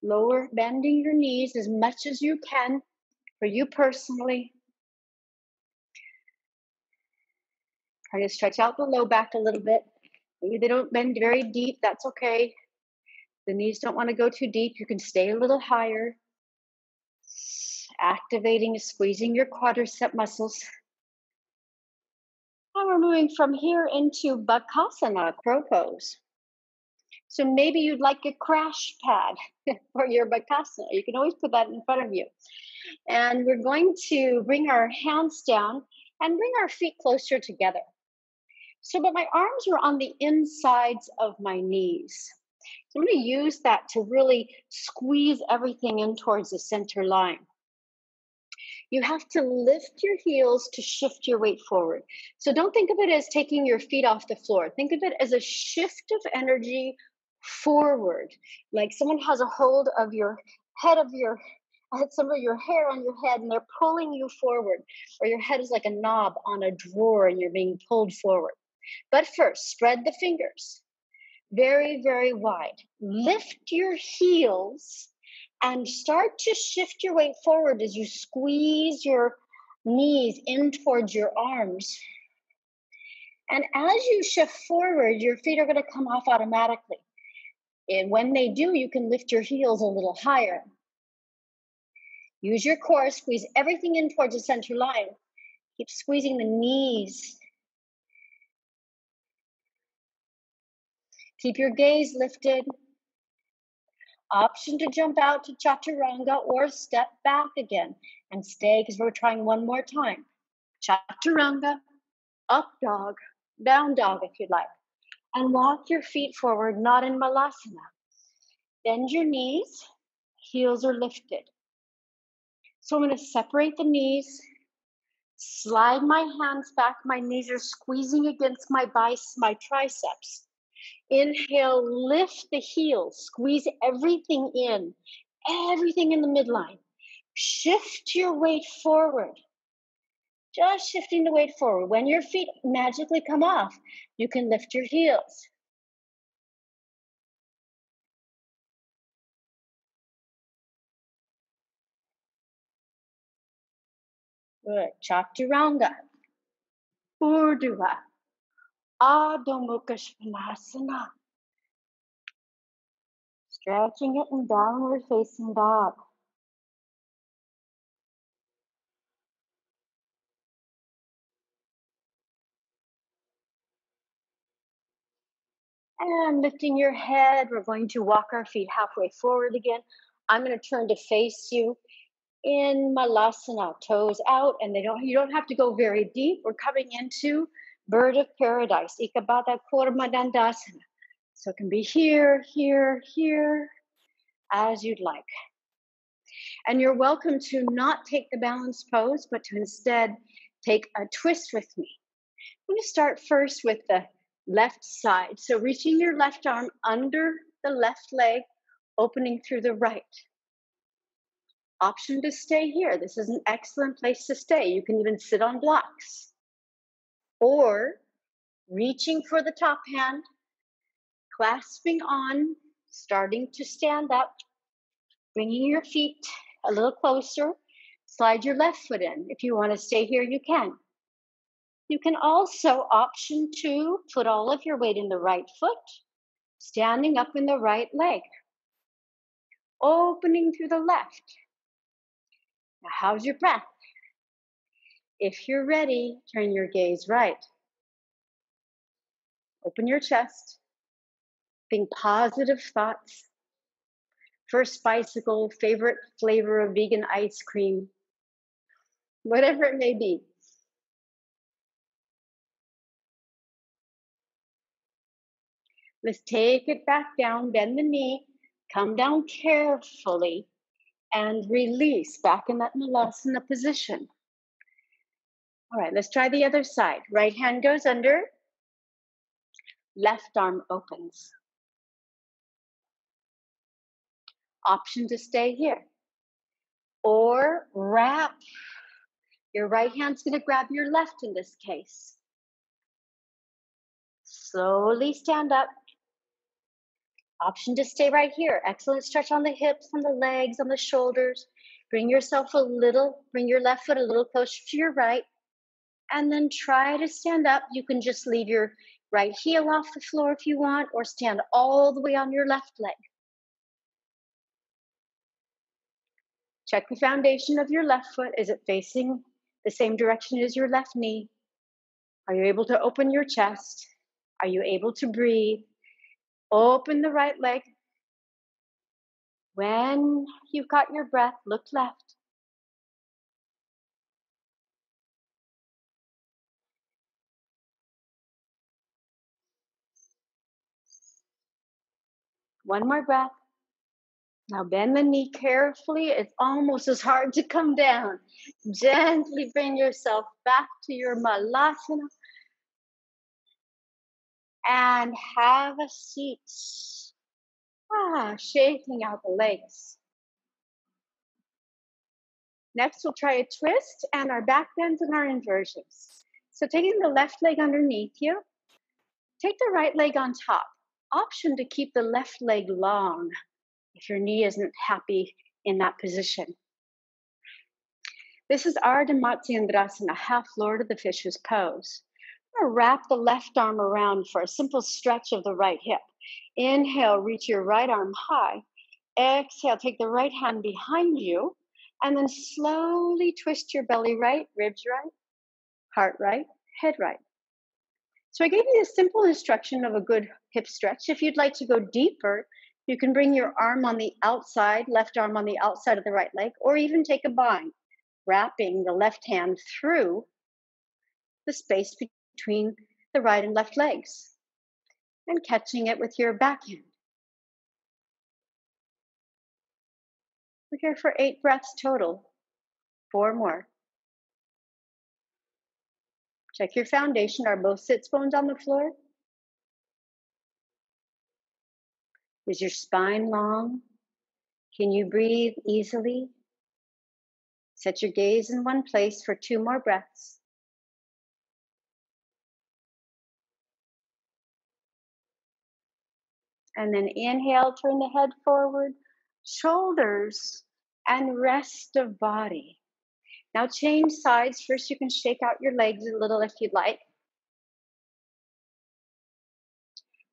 lower, bending your knees as much as you can for you personally. Try to stretch out the low back a little bit. Maybe they don't bend very deep, that's okay. The knees don't want to go too deep. You can stay a little higher activating, squeezing your quadricep muscles. And we're moving from here into Bakasana, crow pose. So maybe you'd like a crash pad [laughs] for your Bakasana. You can always put that in front of you. And we're going to bring our hands down and bring our feet closer together. So but my arms are on the insides of my knees. So I'm going to use that to really squeeze everything in towards the center line you have to lift your heels to shift your weight forward. So don't think of it as taking your feet off the floor. Think of it as a shift of energy forward. Like someone has a hold of your head of your some of your hair on your head and they're pulling you forward or your head is like a knob on a drawer and you're being pulled forward. But first, spread the fingers very, very wide. Lift your heels and start to shift your weight forward as you squeeze your knees in towards your arms. And as you shift forward, your feet are going to come off automatically. And when they do, you can lift your heels a little higher. Use your core, squeeze everything in towards the center line. Keep squeezing the knees. Keep your gaze lifted. Option to jump out to chaturanga or step back again and stay because we're trying one more time. Chaturanga, up dog, down dog if you'd like. And walk your feet forward, not in malasana. Bend your knees, heels are lifted. So I'm going to separate the knees, slide my hands back. My knees are squeezing against my biceps, my triceps. Inhale, lift the heels, squeeze everything in, everything in the midline. Shift your weight forward. Just shifting the weight forward. When your feet magically come off, you can lift your heels. Good. Chaturanga. Urdhva, Adho. Stretching it in downward facing dog. And lifting your head, we're going to walk our feet halfway forward again. I'm going to turn to face you in Malasana, toes out, and they don't. You don't have to go very deep. We're coming into bird of paradise, Eka Pada Kurma Dandasana. So it can be here, here, here, as you'd like. And you're welcome to not take the balance pose, but to instead take a twist with me. I'm going to start first with the left side. So reaching your left arm under the left leg, opening through the right. Option to stay here. This is an excellent place to stay. You can even sit on blocks. Or reaching for the top hand, clasping on, starting to stand up, bringing your feet a little closer. Slide your left foot in. If you want to stay here, you can. You can also option to put all of your weight in the right foot, standing up in the right leg, opening through the left. Now, how's your breath? If you're ready, turn your gaze right. Open your chest. Think positive thoughts. First bicycle, favorite flavor of vegan ice cream, whatever it may be. Let's take it back down, bend the knee, come down carefully, and release back in that Malasana position. All right, let's try the other side. Right hand goes under, left arm opens. Option to stay here. Or wrap. Your right hand's going to grab your left in this case. Slowly stand up, Option to stay right here. Excellent stretch on the hips, on the legs, on the shoulders. Bring yourself a little, bring your left foot a little closer to your right. And then try to stand up. You can just leave your right heel off the floor if you want, or stand all the way on your left leg. Check the foundation of your left foot. Is it facing the same direction as your left knee? Are you able to open your chest? Are you able to breathe? Open the right leg. When you've got your breath, look left. One more breath. Now bend the knee carefully. It's almost as hard to come down. Gently bring yourself back to your malasana and have a seat. Ah, shaking out the legs. Next, we'll try a twist and our back bends and our inversions. So taking the left leg underneath you, take the right leg on top. Option to keep the left leg long if your knee isn't happy in that position. This is Ardha Matsyendrasana, half Lord of the Fishes pose wrap the left arm around for a simple stretch of the right hip. Inhale, reach your right arm high. Exhale, take the right hand behind you, and then slowly twist your belly right, ribs right, heart right, head right. So I gave you a simple instruction of a good hip stretch. If you'd like to go deeper, you can bring your arm on the outside, left arm on the outside of the right leg, or even take a bind, wrapping the left hand through the space between the right and left legs and catching it with your backhand. We're here for eight breaths total, four more. Check your foundation. Are both sits bones on the floor? Is your spine long? Can you breathe easily? Set your gaze in one place for two more breaths. And then inhale, turn the head forward, shoulders, and rest of body. Now change sides. First, you can shake out your legs a little if you'd like.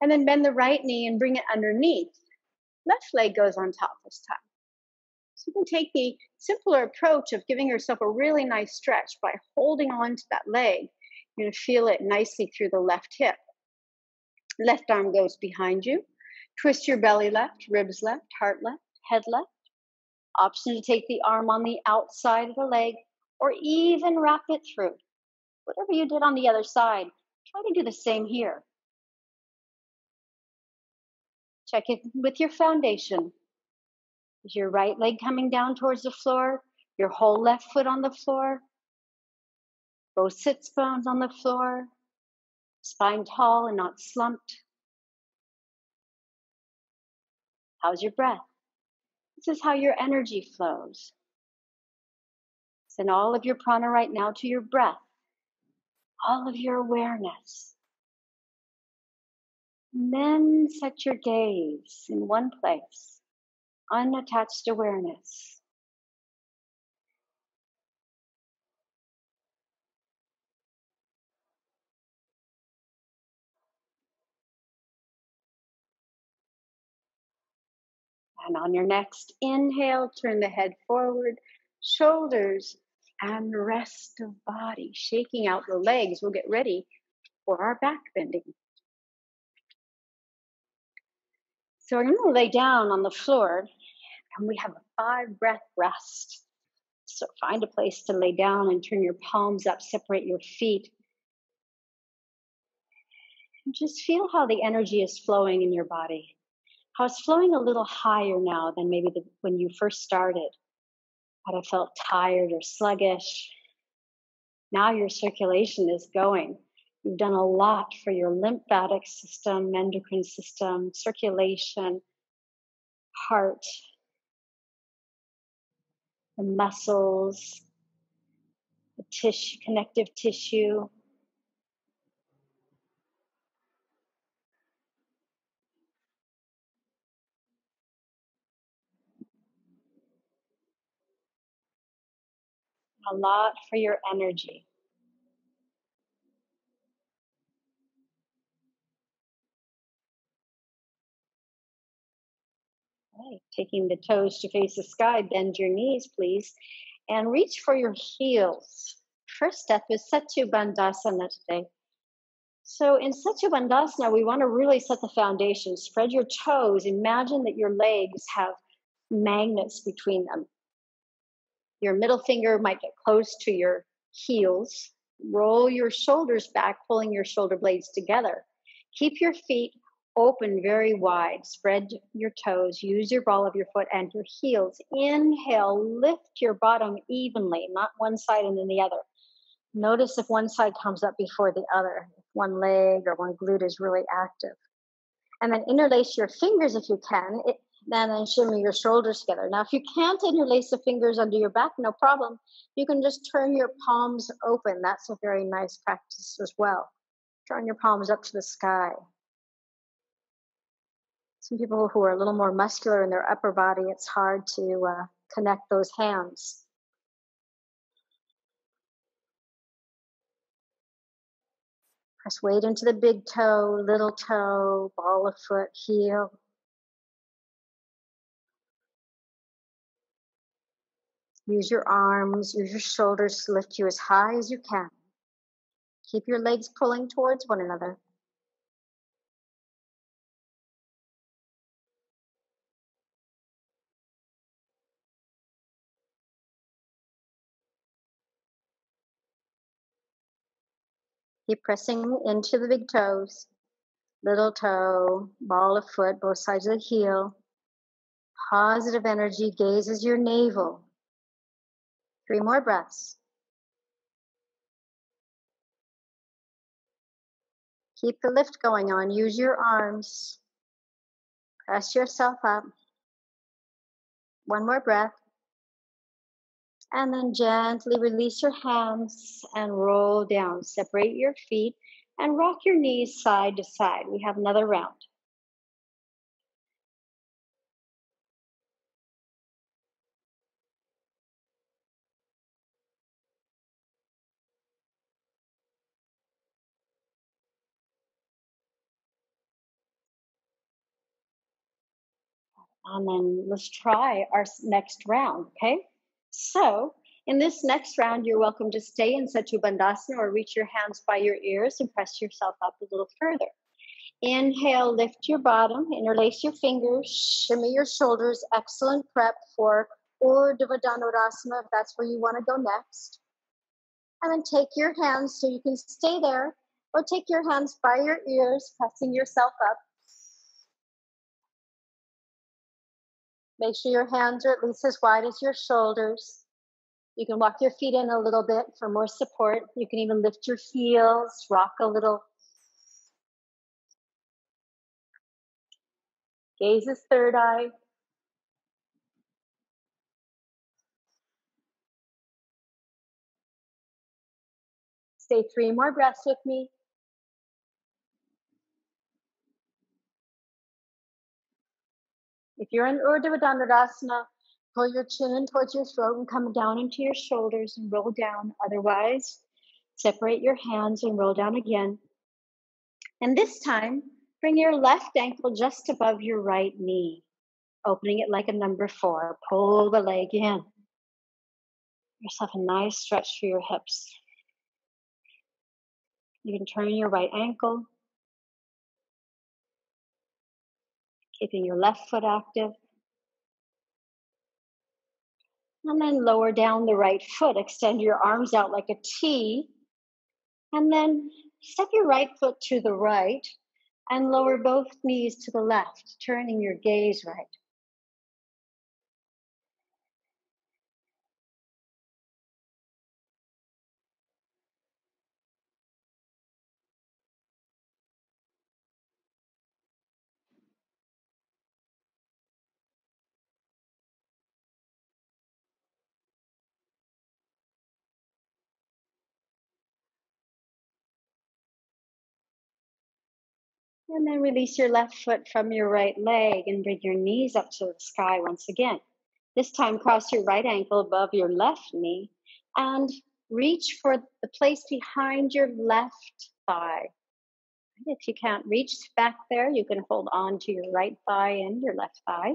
And then bend the right knee and bring it underneath. Left leg goes on top this time. So you can take the simpler approach of giving yourself a really nice stretch by holding on to that leg. You're going to feel it nicely through the left hip. Left arm goes behind you. Twist your belly left, ribs left, heart left, head left. Option to take the arm on the outside of the leg or even wrap it through. Whatever you did on the other side, try to do the same here. Check it with your foundation. Is your right leg coming down towards the floor? Your whole left foot on the floor? Both sits bones on the floor? Spine tall and not slumped? How's your breath? This is how your energy flows. Send all of your prana right now to your breath, all of your awareness. And then set your gaze in one place, unattached awareness. And on your next inhale, turn the head forward, shoulders, and rest of body, shaking out the legs. We'll get ready for our back bending. So we're going to lay down on the floor and we have a five breath rest. So find a place to lay down and turn your palms up, separate your feet. And just feel how the energy is flowing in your body how it's flowing a little higher now than maybe the, when you first started. But I felt tired or sluggish. Now your circulation is going. You've done a lot for your lymphatic system, endocrine system, circulation, heart, the muscles, the tissue, connective tissue, a lot for your energy. Taking the toes to face the sky, bend your knees, please, and reach for your heels. First step is Setu Bandhasana today. So in Setu Bandhasana, we want to really set the foundation. Spread your toes. Imagine that your legs have magnets between them. Your middle finger might get close to your heels. Roll your shoulders back, pulling your shoulder blades together. Keep your feet open very wide. Spread your toes. Use your ball of your foot and your heels. Inhale, lift your bottom evenly, not one side and then the other. Notice if one side comes up before the other, if one leg or one glute is really active. And then interlace your fingers if you can. It, and then shimmy your shoulders together. Now, if you can't interlace the fingers under your back, no problem. You can just turn your palms open. That's a very nice practice as well. Turn your palms up to the sky. Some people who are a little more muscular in their upper body, it's hard to uh, connect those hands. Press weight into the big toe, little toe, ball of foot, heel. Use your arms, use your shoulders to lift you as high as you can. Keep your legs pulling towards one another. Keep pressing into the big toes, little toe, ball of foot, both sides of the heel. Positive energy gazes your navel Three more breaths. Keep the lift going on. Use your arms. Press yourself up. One more breath. And then gently release your hands and roll down. Separate your feet and rock your knees side to side. We have another round. Um, and then let's try our next round, okay? So in this next round, you're welcome to stay in Setu Bandhasana or reach your hands by your ears and press yourself up a little further. Inhale, lift your bottom, interlace your fingers, shimmy your shoulders. Excellent prep for Urdhva Dhanurasana if that's where you want to go next. And then take your hands so you can stay there, or take your hands by your ears, pressing yourself up. Make sure your hands are at least as wide as your shoulders. You can walk your feet in a little bit for more support. You can even lift your heels, rock a little. Gaze is third eye. Stay three more breaths with me. If you're in Urdhva Dhanurasana, pull your chin in towards your throat and come down into your shoulders and roll down. Otherwise, separate your hands and roll down again. And this time, bring your left ankle just above your right knee, opening it like a number four. Pull the leg in. Yourself a nice stretch for your hips. You can turn your right ankle, keeping your left foot active. And then lower down the right foot. Extend your arms out like a T. And then step your right foot to the right and lower both knees to the left, turning your gaze right. And then release your left foot from your right leg and bring your knees up to the sky once again. This time, cross your right ankle above your left knee and reach for the place behind your left thigh. If you can't reach back there, you can hold on to your right thigh and your left thigh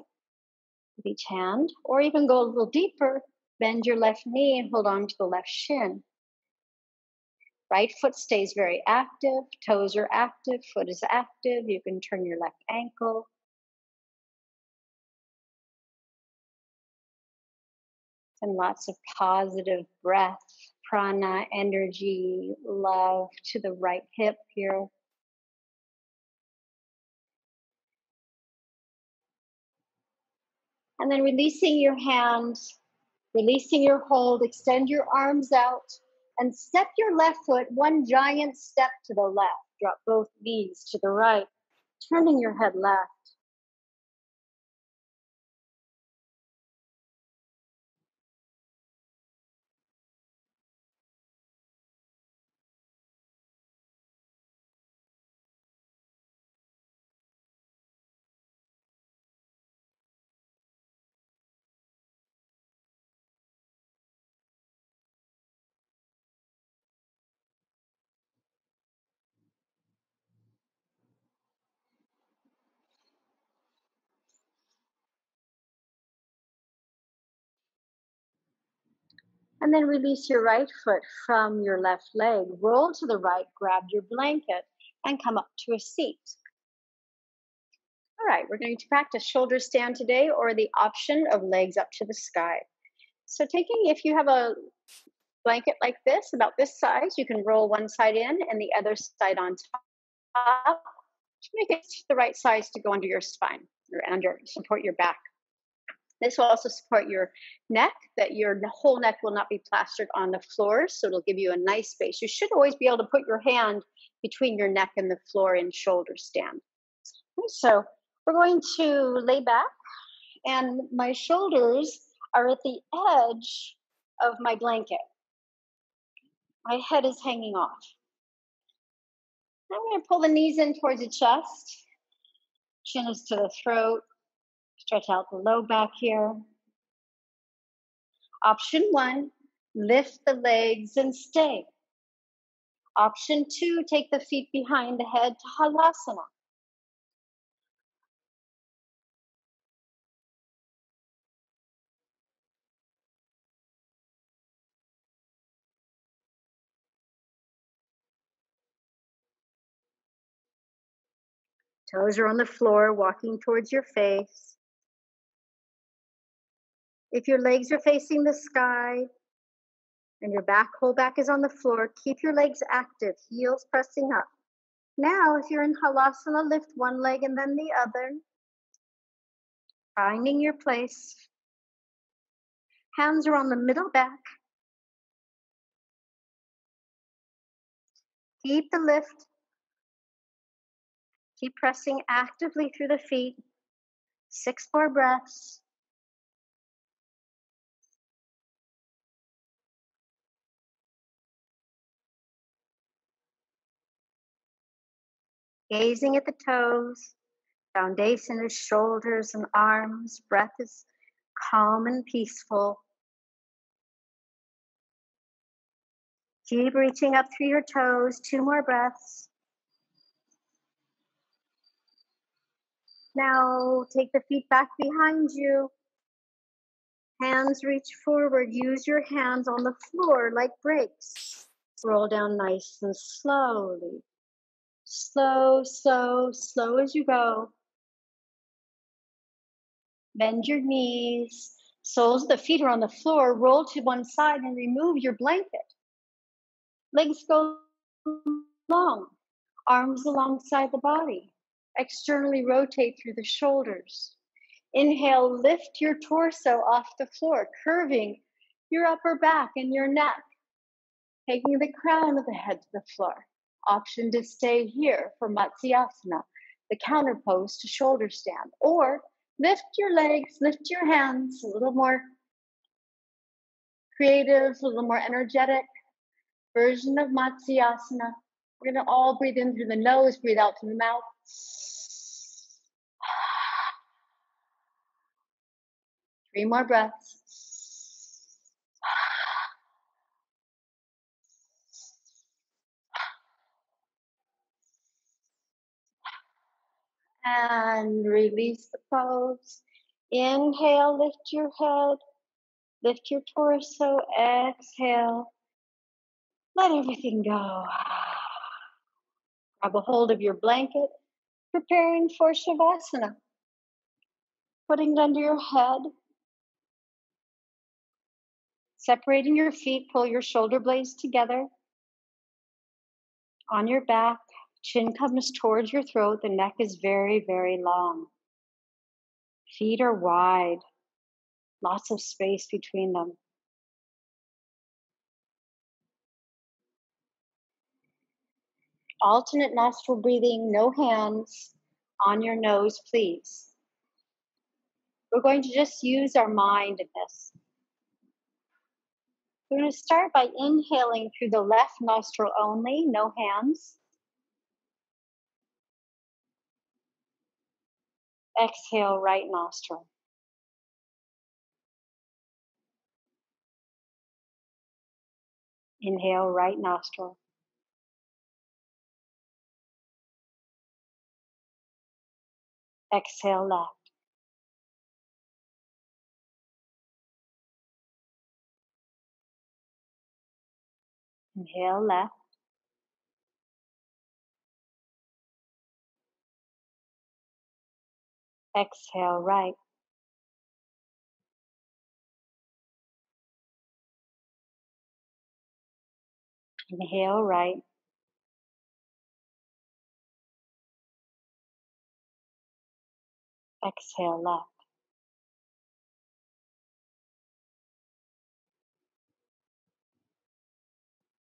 with each hand, or even go a little deeper, bend your left knee and hold on to the left shin. Right foot stays very active, toes are active, foot is active. You can turn your left ankle. And lots of positive breath, prana, energy, love to the right hip here. And then releasing your hands, releasing your hold, extend your arms out and step your left foot one giant step to the left. Drop both knees to the right, turning your head left. And then release your right foot from your left leg. Roll to the right, grab your blanket, and come up to a seat. All right, we're going to practice shoulder stand today or the option of legs up to the sky. So, taking if you have a blanket like this, about this size, you can roll one side in and the other side on top to make it the right size to go under your spine or under support your back. This will also support your neck, that your whole neck will not be plastered on the floor, so it'll give you a nice space. You should always be able to put your hand between your neck and the floor in shoulder stand. So we're going to lay back, and my shoulders are at the edge of my blanket. My head is hanging off. I'm going to pull the knees in towards the chest, chin is to the throat, Stretch out the low back here. Option one, lift the legs and stay. Option two, take the feet behind the head to halasana. Toes are on the floor, walking towards your face. If your legs are facing the sky and your back, whole back is on the floor, keep your legs active, heels pressing up. Now, if you're in Halasana, lift one leg and then the other, finding your place. Hands are on the middle back. Keep the lift. Keep pressing actively through the feet. Six more breaths. Gazing at the toes, foundation is shoulders and arms, breath is calm and peaceful. Keep reaching up through your toes, two more breaths. Now take the feet back behind you. Hands reach forward. Use your hands on the floor like brakes. Roll down nice and slowly. Slow, slow, slow as you go. Bend your knees. Soles of the feet are on the floor. Roll to one side and remove your blanket. Legs go long. Arms alongside the body. Externally rotate through the shoulders. Inhale, lift your torso off the floor, curving your upper back and your neck, taking the crown of the head to the floor. Option to stay here for Matsyasana, the counter pose to shoulder stand, or lift your legs, lift your hands, a little more creative, a little more energetic version of Matsyasana. We're going to all breathe in through the nose, breathe out through the mouth. [sighs] Three more breaths. And release the pose. Inhale, lift your head, lift your torso. Exhale, let everything go. Grab a hold of your blanket, preparing for Shavasana. Putting it under your head. Separating your feet, pull your shoulder blades together. On your back, chin comes towards your throat, the neck is very, very long. Feet are wide, lots of space between them. alternate nostril breathing, no hands on your nose, please. We're going to just use our mind in this. We're going to start by inhaling through the left nostril only, no hands. Exhale, right nostril. Inhale, right nostril. Exhale left. Inhale left. Exhale right. Inhale right. Exhale left.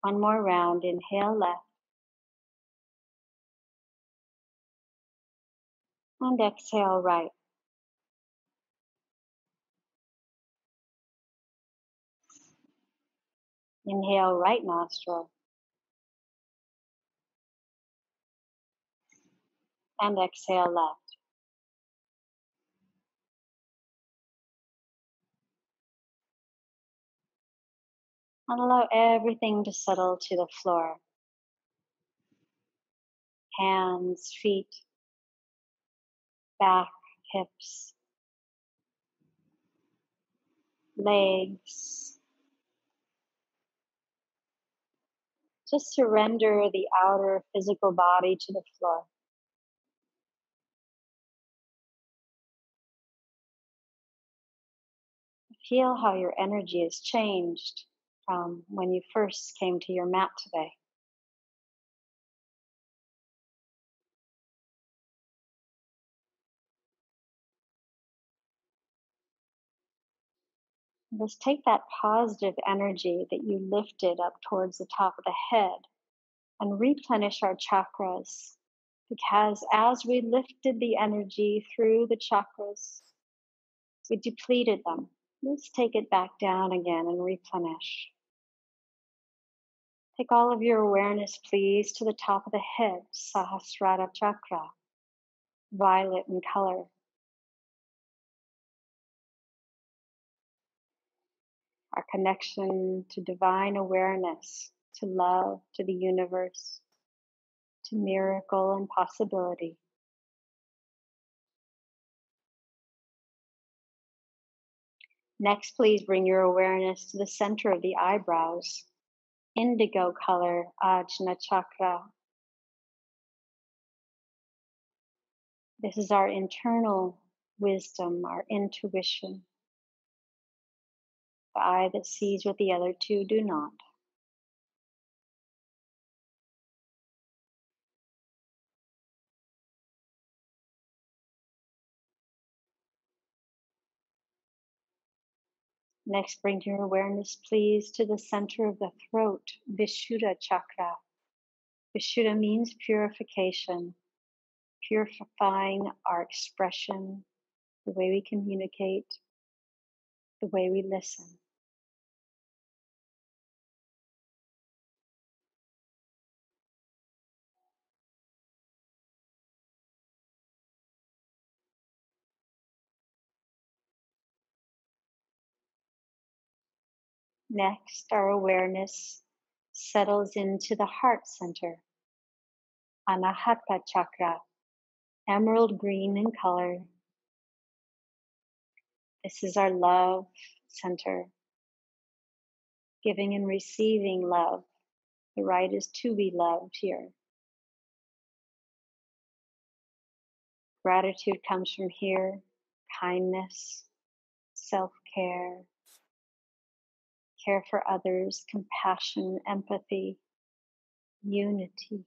One more round. Inhale left. And exhale right. Inhale right nostril. And exhale left. and allow everything to settle to the floor. Hands, feet, back, hips, legs. Just surrender the outer physical body to the floor. Feel how your energy has changed from when you first came to your mat today. Let's take that positive energy that you lifted up towards the top of the head and replenish our chakras. Because as we lifted the energy through the chakras, we depleted them. Let's take it back down again and replenish. Take all of your awareness, please, to the top of the head, Sahasrara Chakra, violet in color. Our connection to divine awareness, to love, to the universe, to miracle and possibility. Next, please bring your awareness to the center of the eyebrows, indigo color, Ajna Chakra. This is our internal wisdom, our intuition. The eye that sees what the other two do not. Next, bring your awareness, please, to the center of the throat, Vishuddha chakra. Vishuddha means purification, purifying our expression, the way we communicate, the way we listen. Next, our awareness settles into the heart center, Anahata chakra, emerald green in color. This is our love center, giving and receiving love. The right is to be loved here. Gratitude comes from here, kindness, self care, care for others, compassion, empathy, unity.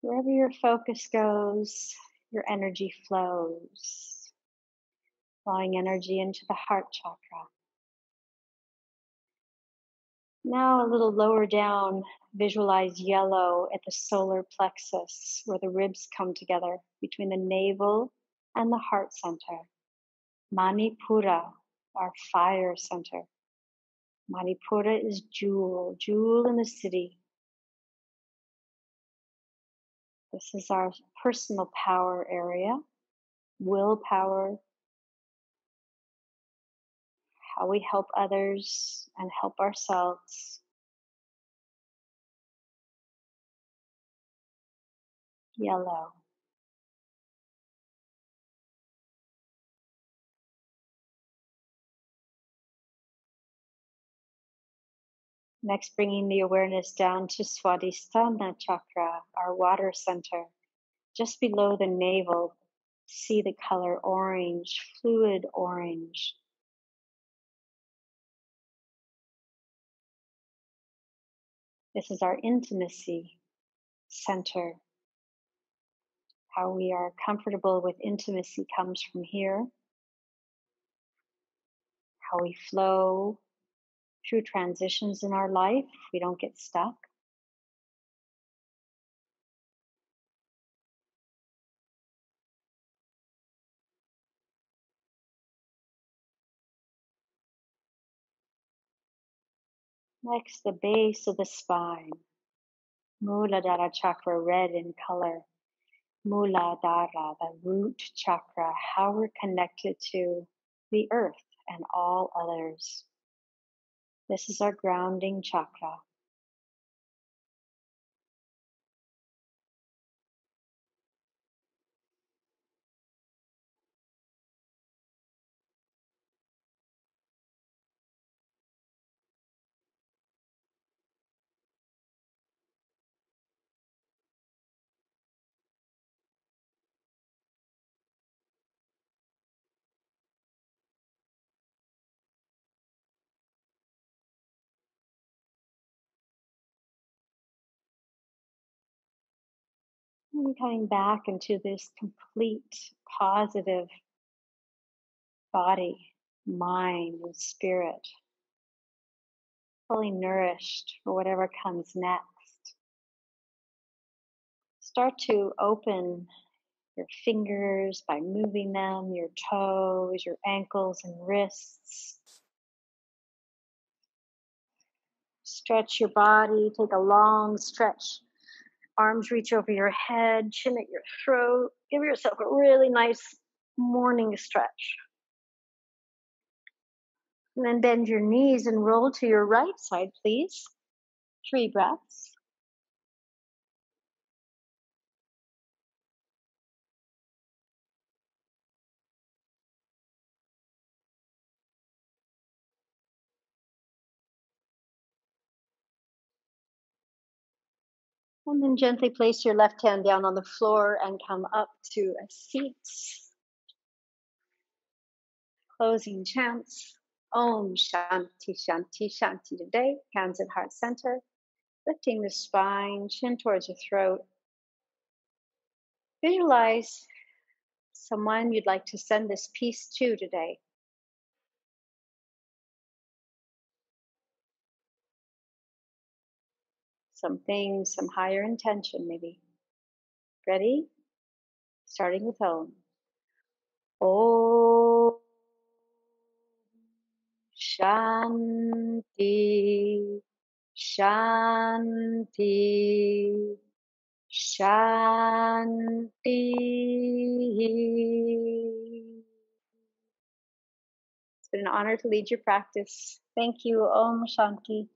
Wherever your focus goes, your energy flows, flowing energy into the heart chakra. Now, a little lower down, visualize yellow at the solar plexus where the ribs come together between the navel and the heart center. Manipura, our fire center. Manipura is jewel, jewel in the city. This is our personal power area, willpower, how we help others and help ourselves. Yellow. Next, bringing the awareness down to Swadhisthana chakra, our water center, just below the navel. See the color orange, fluid orange. This is our intimacy center. How we are comfortable with intimacy comes from here. How we flow through transitions in our life, we don't get stuck. Next, the base of the spine. Muladhara chakra, red in color. Muladhara, the root chakra, how we're connected to the earth and all others. This is our grounding chakra. And coming back into this complete positive body, mind, and spirit, fully nourished for whatever comes next. Start to open your fingers by moving them, your toes, your ankles and wrists. Stretch your body, take a long stretch. Arms reach over your head, chin at your throat. Give yourself a really nice morning stretch. And then bend your knees and roll to your right side, please. Three breaths. And then gently place your left hand down on the floor and come up to a seat. Closing chants. Om Shanti Shanti Shanti today. Hands at heart center. Lifting the spine, chin towards the throat. Visualize someone you'd like to send this peace to today. Something, some higher intention, maybe. Ready? Starting with Om. Om Shanti Shanti Shanti. It's been an honor to lead your practice. Thank you. Om Shanti.